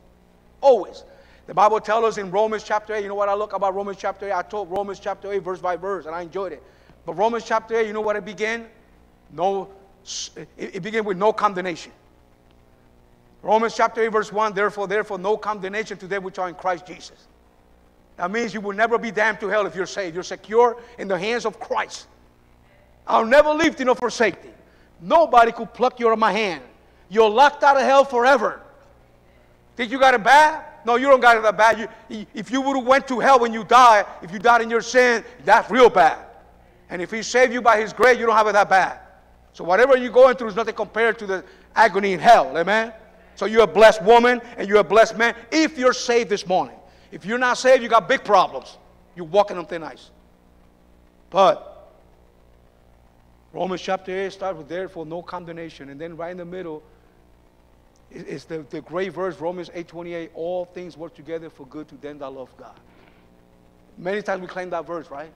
Always. The Bible tells us in Romans chapter 8, you know what I look about Romans chapter 8? I told Romans chapter 8 verse by verse, and I enjoyed it. But Romans chapter 8, you know what it began? No, it, it began with no condemnation. Romans chapter 8, verse 1, therefore, therefore, no condemnation to them which are in Christ Jesus. That means you will never be damned to hell if you're saved. You're secure in the hands of Christ. I'll never leave thee nor forsake thee. Nobody could pluck you out of my hand. You're locked out of hell forever. Think you got it bad? No, you don't got it that bad. You, if you would have went to hell when you die, if you died in your sin, that's real bad. And if he saved you by his grace, you don't have it that bad. So whatever you're going through is nothing compared to the agony in hell. Amen? So you're a blessed woman and you're a blessed man if you're saved this morning. If you're not saved, you got big problems. You're walking on thin ice. But Romans chapter 8 starts with therefore no condemnation. And then right in the middle is the, the great verse, Romans 8 28, all things work together for good to them that love God. Many times we claim that verse, right?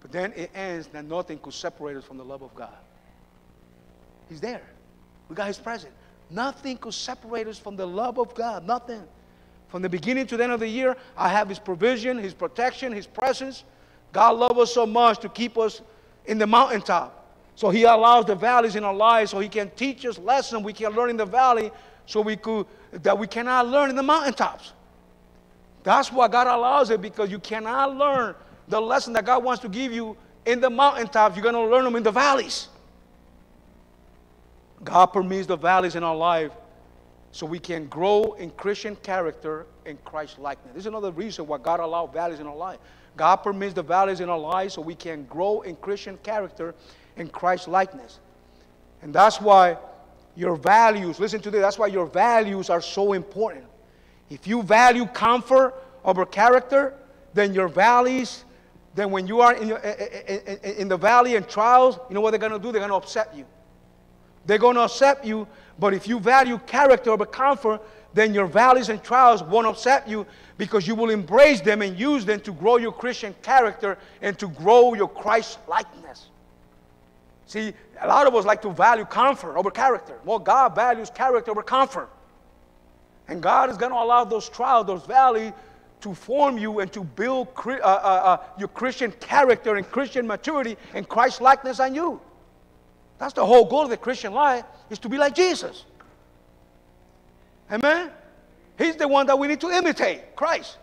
But then it ends that nothing could separate us from the love of God. He's there. We got his presence. Nothing could separate us from the love of God. Nothing. From the beginning to the end of the year, I have his provision, his protection, his presence. God loves us so much to keep us in the mountaintop. So he allows the valleys in our lives so he can teach us lessons we can learn in the valley so we could that we cannot learn in the mountaintops. That's why God allows it because you cannot learn the lesson that God wants to give you in the mountaintops. You're going to learn them in the valleys. God permits the valleys in our life so we can grow in Christian character and Christ likeness. This is another reason why God allowed valleys in our life. God permits the valleys in our lives so we can grow in Christian character and Christ likeness. And that's why your values, listen to this, that's why your values are so important. If you value comfort over character, then your valleys, then when you are in, your, in the valley and trials, you know what they're going to do? They're going to upset you. They're going to upset you, but if you value character over comfort, then your valleys and trials won't upset you because you will embrace them and use them to grow your Christian character and to grow your Christ likeness. See, a lot of us like to value comfort over character. Well, God values character over comfort. And God is going to allow those trials, those valleys, to form you and to build uh, uh, uh, your Christian character and Christian maturity and Christ likeness on you. That's the whole goal of the Christian life is to be like Jesus. Amen? He's the one that we need to imitate, Christ.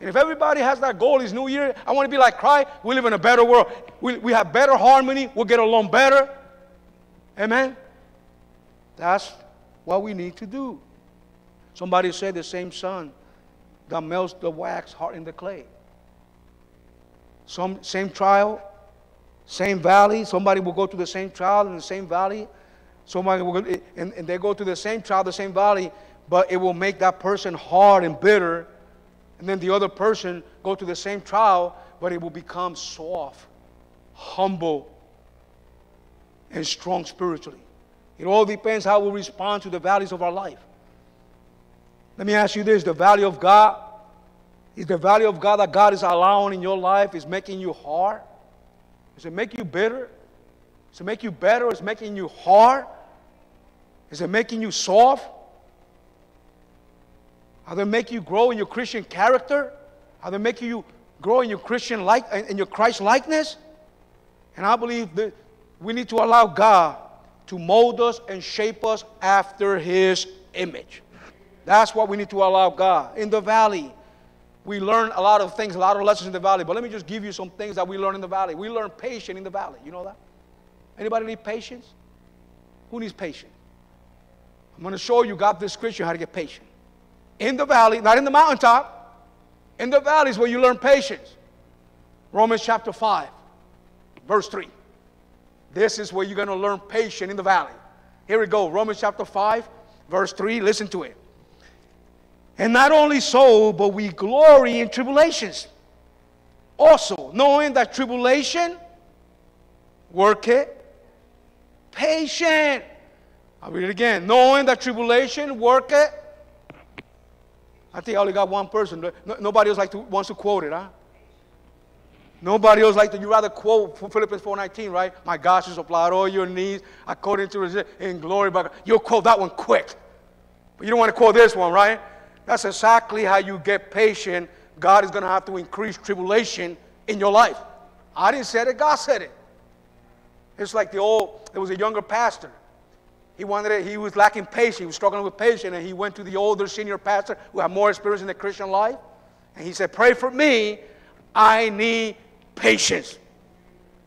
And if everybody has that goal this new year, I want to be like Christ, we live in a better world. We, we have better harmony, we'll get along better. Amen? That's what we need to do. Somebody said the same sun that melts the wax hard in the clay. Some same trial, same valley. Somebody will go through the same trial in the same valley. Somebody will go, eh, and, and they go to the same trial, the same valley, but it will make that person hard and bitter. And then the other person go through the same trial, but it will become soft, humble, and strong spiritually. It all depends how we respond to the valleys of our life. Let me ask you this the value of God is the value of God that God is allowing in your life is making you hard? Does it make you bitter? Does it make you better? Is it making you hard? Is it making you soft? Are they making you grow in your Christian character? Are they making you grow in your Christian like in your Christ likeness? And I believe that we need to allow God to mold us and shape us after His image. That's what we need to allow God. In the valley, we learn a lot of things, a lot of lessons in the valley. But let me just give you some things that we learn in the valley. We learn patience in the valley. You know that? Anybody need patience? Who needs patience? I'm going to show you God this Christian how to get patient. In the valley, not in the mountaintop. In the valley is where you learn patience. Romans chapter 5, verse 3. This is where you're going to learn patience in the valley. Here we go. Romans chapter 5, verse 3. Listen to it. And not only so, but we glory in tribulations. Also, knowing that tribulation work it patient. I'll read it again. Knowing that tribulation work it. I think I only got one person. No, nobody else like to, wants to quote it, huh? Nobody else like to, you rather quote Philippians 4.19, right? My God shall supply all your needs according to his in glory. But you'll quote that one quick. But you don't want to quote this one, right? That's exactly how you get patient. God is going to have to increase tribulation in your life. I didn't say it, God said it. It's like the old, there was a younger pastor. He wanted it, he was lacking patience, he was struggling with patience, and he went to the older senior pastor who had more experience in the Christian life. And he said, Pray for me, I need patience.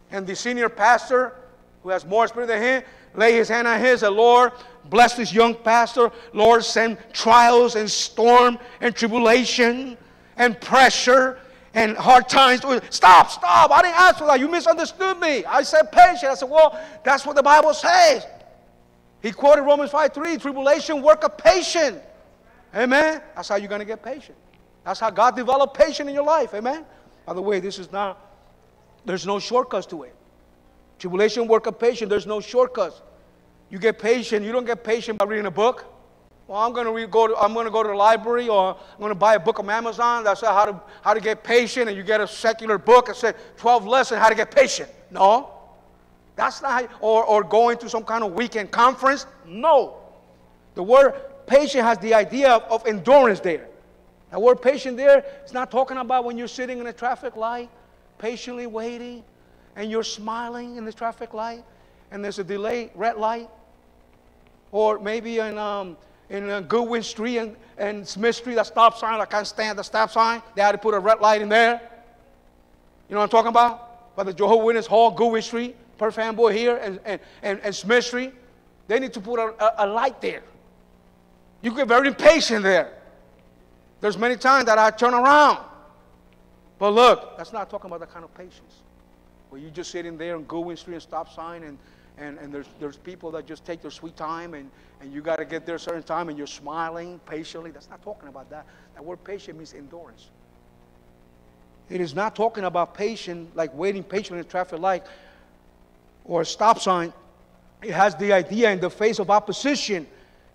And the senior pastor, who has more experience than him, lay his hand on his, and Lord, bless this young pastor. Lord, send trials and storm and tribulation and pressure and hard times. Stop, stop. I didn't ask for that. You misunderstood me. I said patience. I said, well, that's what the Bible says. He quoted Romans 5 3, tribulation, work of patience. Amen. That's how you're going to get patient. That's how God developed patience in your life. Amen. By the way, this is not, there's no shortcuts to it. Tribulation, work of patience, there's no shortcuts. You get patient, you don't get patient by reading a book. Well, I'm going to go. To, I'm going to go to the library, or I'm going to buy a book on Amazon that how to how to get patient, and you get a secular book that says 12 lessons how to get patient. No, that's not. How, or or going to some kind of weekend conference. No, the word patient has the idea of, of endurance there. The word patient there is not talking about when you're sitting in a traffic light, patiently waiting, and you're smiling in the traffic light, and there's a delay red light, or maybe in um, in uh, Goodwin Street and, and Smith Street, that stop sign, I can't stand the stop sign. They had to put a red light in there. You know what I'm talking about? By the Jehovah Witness Hall, Goodwin Street, Perth Amboy here, and, and, and, and Smith Street. They need to put a, a, a light there. You get very impatient there. There's many times that I turn around. But look, that's not talking about that kind of patience. Where you just sitting there on Goodwin Street and stop sign and and, and there's, there's people that just take their sweet time and, and you got to get there a certain time and you're smiling patiently. That's not talking about that. That word patient means endurance. It is not talking about patient, like waiting patiently in a traffic light or a stop sign. It has the idea in the face of opposition.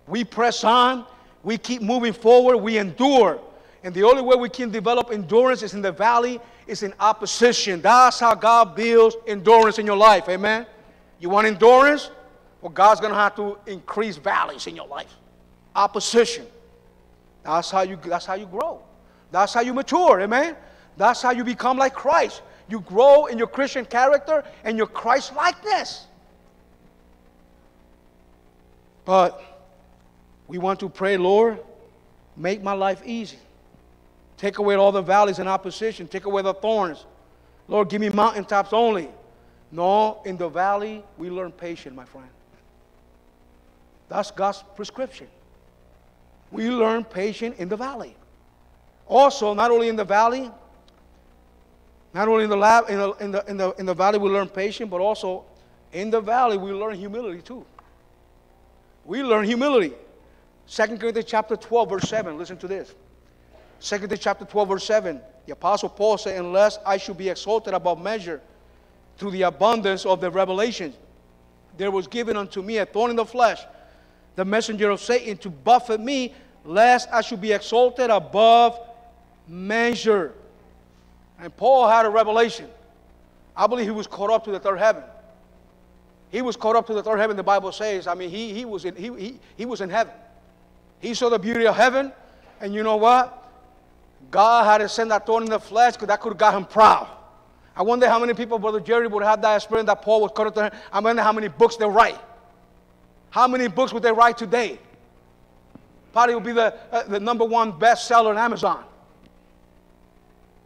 We press on, we keep moving forward, we endure. And the only way we can develop endurance is in the valley, is in opposition. That's how God builds endurance in your life. Amen. You want endurance? Well, God's going to have to increase valleys in your life. Opposition. That's how you, that's how you grow. That's how you mature, amen? That's how you become like Christ. You grow in your Christian character and your Christ likeness. But we want to pray, Lord, make my life easy. Take away all the valleys and opposition. Take away the thorns. Lord, give me mountaintops only. No, in the valley, we learn patience, my friend. That's God's prescription. We learn patience in the valley. Also, not only in the valley, not only in the, lab, in the, in the, in the, in the valley we learn patience, but also in the valley we learn humility too. We learn humility. 2 Corinthians chapter 12, verse 7. Listen to this. 2 Corinthians chapter 12, verse 7. The Apostle Paul said, Unless I should be exalted above measure through the abundance of the revelation, there was given unto me a thorn in the flesh, the messenger of Satan, to buffet me, lest I should be exalted above measure. And Paul had a revelation. I believe he was caught up to the third heaven. He was caught up to the third heaven, the Bible says. I mean, he, he, was, in, he, he, he was in heaven. He saw the beauty of heaven, and you know what? God had to send that thorn in the flesh because that could have got him proud. I wonder how many people, Brother Jerry, would have that experience that Paul was up to. I wonder how many books they write. How many books would they write today? Probably would be the, uh, the number one bestseller on Amazon.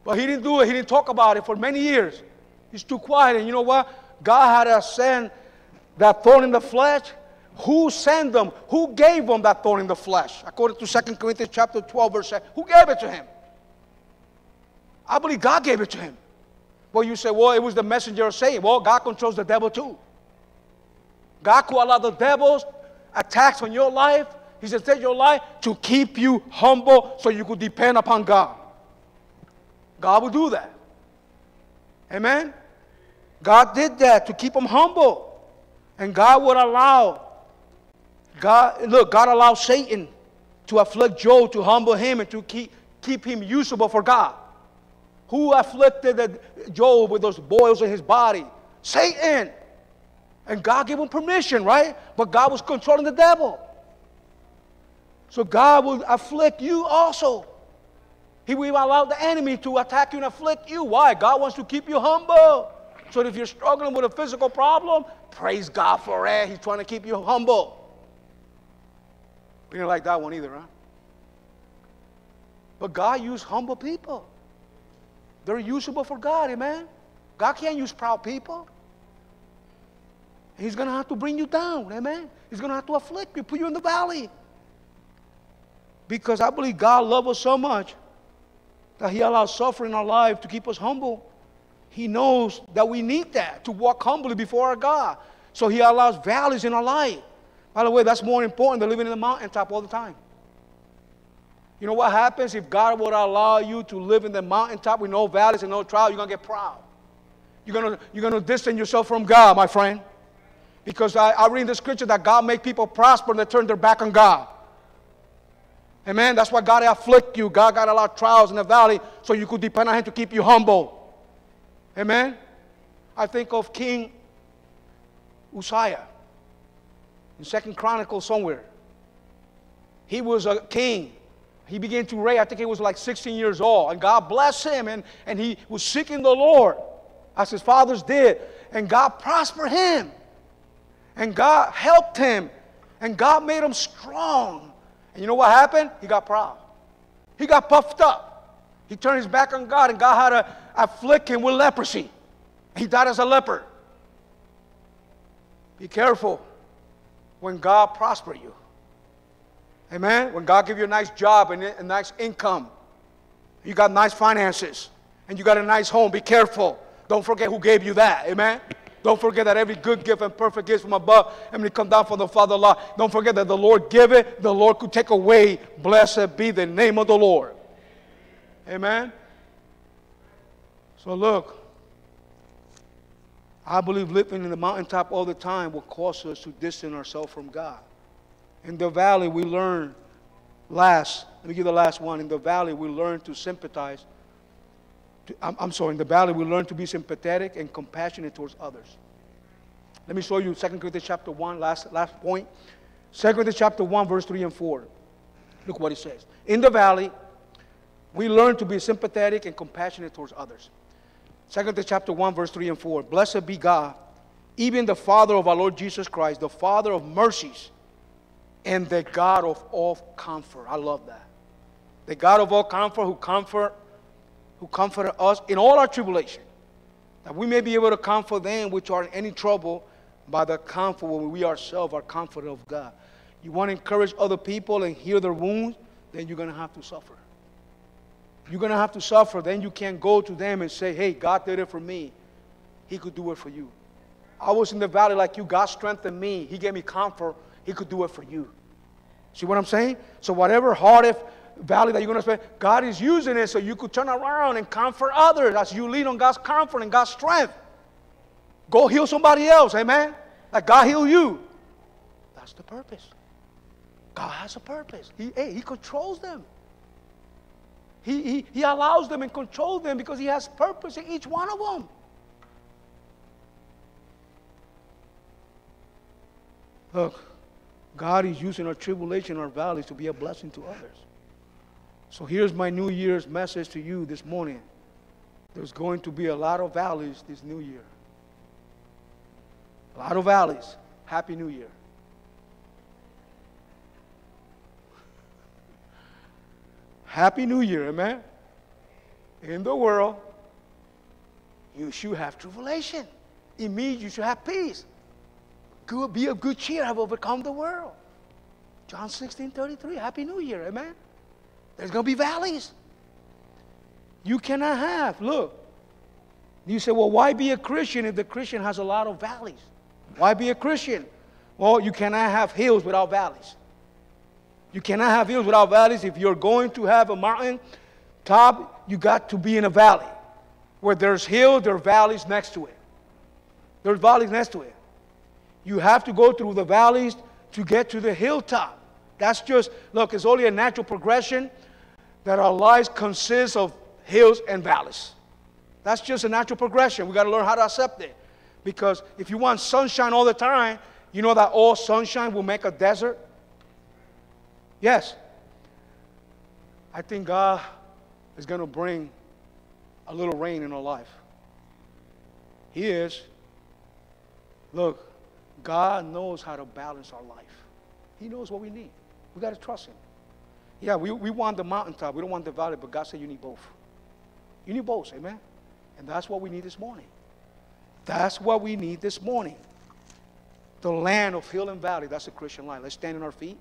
But he didn't do it. He didn't talk about it for many years. He's too quiet. And you know what? God had to send that thorn in the flesh. Who sent them? Who gave them that thorn in the flesh? According to 2 Corinthians chapter 12, verse 7. Who gave it to him? I believe God gave it to him. Well, you say, well, it was the messenger of Satan. Well, God controls the devil too. God could allow the devil's attacks on your life. He said, take your life to keep you humble so you could depend upon God. God will do that. Amen? God did that to keep him humble. And God would allow, God, look, God allowed Satan to afflict Job to humble him and to keep, keep him usable for God. Who afflicted Job with those boils in his body? Satan. And God gave him permission, right? But God was controlling the devil. So God will afflict you also. He will allow the enemy to attack you and afflict you. Why? God wants to keep you humble. So if you're struggling with a physical problem, praise God for it. He's trying to keep you humble. We didn't like that one either, huh? But God used humble people. They're usable for God, amen? God can't use proud people. He's going to have to bring you down, amen? He's going to have to afflict you, put you in the valley. Because I believe God loves us so much that He allows suffering in our life to keep us humble. He knows that we need that to walk humbly before our God. So He allows valleys in our life. By the way, that's more important than living in the mountaintop all the time. You know what happens if God would allow you to live in the mountaintop with no valleys and no trials? You're going to get proud. You're going to, you're going to distance yourself from God, my friend. Because I, I read in the scripture that God make people prosper and they turn their back on God. Amen. That's why God afflict you. God got a lot of trials in the valley so you could depend on Him to keep you humble. Amen. I think of King Uzziah in Second Chronicles somewhere. He was a king. He began to reign. I think he was like 16 years old. And God blessed him. And, and he was seeking the Lord as his fathers did. And God prospered him. And God helped him. And God made him strong. And you know what happened? He got proud. He got puffed up. He turned his back on God, and God had to afflict him with leprosy. He died as a leper. Be careful when God prosper you. Amen. When God give you a nice job and a nice income, you got nice finances, and you got a nice home. Be careful. Don't forget who gave you that. Amen. Don't forget that every good gift and perfect gift from above, and when come down from the Father Allah. Don't forget that the Lord give it, the Lord could take away. Blessed be the name of the Lord. Amen. So look, I believe living in the mountaintop all the time will cause us to distance ourselves from God. In the valley, we learn last, let me give the last one. In the valley, we learn to sympathize I'm, I'm sorry, in the valley, we learn to be sympathetic and compassionate towards others. Let me show you 2 Corinthians chapter 1, last, last point. 2 Corinthians chapter 1, verse 3 and 4. Look what it says. In the valley, we learn to be sympathetic and compassionate towards others. 2 Corinthians chapter 1, verse 3 and 4. Blessed be God, even the Father of our Lord Jesus Christ, the Father of mercies, and the God of all comfort. I love that. The God of all comfort who comfort who comforted us in all our tribulation, that we may be able to comfort them which are in any trouble by the comfort when we ourselves are comforted of God. You want to encourage other people and heal their wounds, then you're going to have to suffer. You're going to have to suffer. Then you can't go to them and say, hey, God did it for me. He could do it for you. I was in the valley like you. God strengthened me. He gave me comfort. He could do it for you. See what I'm saying? So whatever hard if valley that you're going to spend, God is using it so you could turn around and comfort others as you lean on God's comfort and God's strength. Go heal somebody else, amen? Like God heal you. That's the purpose. God has a purpose. He, hey, he controls them. He, he, he allows them and controls them because He has purpose in each one of them. Look, God is using our tribulation, our valleys to be a blessing to others. So here's my New Year's message to you this morning. There's going to be a lot of valleys this new year. A lot of valleys. Happy New Year. Happy New Year, amen? In the world, you should have tribulation. It means you should have peace. Good, be of good cheer, I've overcome the world. John 16, 33. Happy New Year, amen. There's going to be valleys. You cannot have, look. You say, well, why be a Christian if the Christian has a lot of valleys? Why be a Christian? Well, you cannot have hills without valleys. You cannot have hills without valleys. If you're going to have a mountain top, you got to be in a valley. Where there's hills, there are valleys next to it. There's valleys next to it. You have to go through the valleys to get to the hilltop. That's just, look, it's only a natural progression that our lives consist of hills and valleys. That's just a natural progression. We got to learn how to accept it. Because if you want sunshine all the time, you know that all sunshine will make a desert? Yes. I think God is going to bring a little rain in our life. He is. Look, God knows how to balance our life. He knows what we need. We got to trust Him. Yeah, we, we want the mountaintop. We don't want the valley, but God said you need both. You need both, amen? And that's what we need this morning. That's what we need this morning. The land of hill and valley, that's the Christian life. Let's stand on our feet.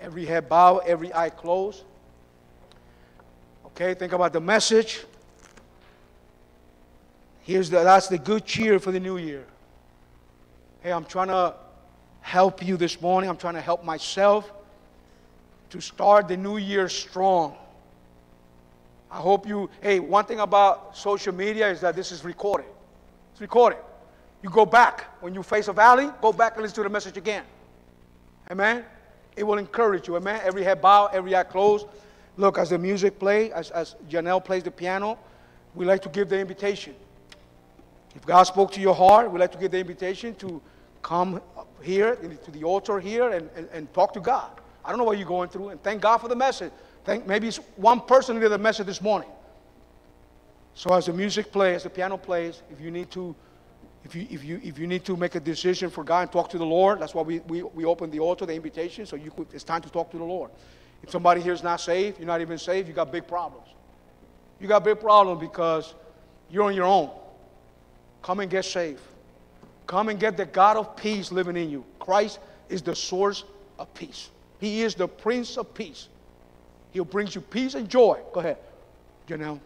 Every head bow, every eye closed. Okay, think about the message. Here's the, that's the good cheer for the new year. Hey, I'm trying to help you this morning. I'm trying to help myself to start the new year strong. I hope you, hey, one thing about social media is that this is recorded. It's recorded. You go back. When you face a valley, go back and listen to the message again. Amen? It will encourage you. Amen? Every head bow, every eye closed. Look, as the music plays, as, as Janelle plays the piano, we like to give the invitation. If God spoke to your heart, we like to give the invitation to come here to the altar here and, and, and talk to God. I don't know what you're going through, and thank God for the message. Thank, maybe it's one person needed the message this morning. So as the music plays, the piano plays, if you need to, if you, if you, if you need to make a decision for God and talk to the Lord, that's why we, we, we open the altar, the invitation, so you could, it's time to talk to the Lord. If somebody here is not saved, you're not even saved, you got big problems. You got big problems because you're on your own. Come and get saved. Come and get the God of peace living in you. Christ is the source of peace. He is the Prince of Peace. He'll bring you peace and joy. Go ahead, Janelle.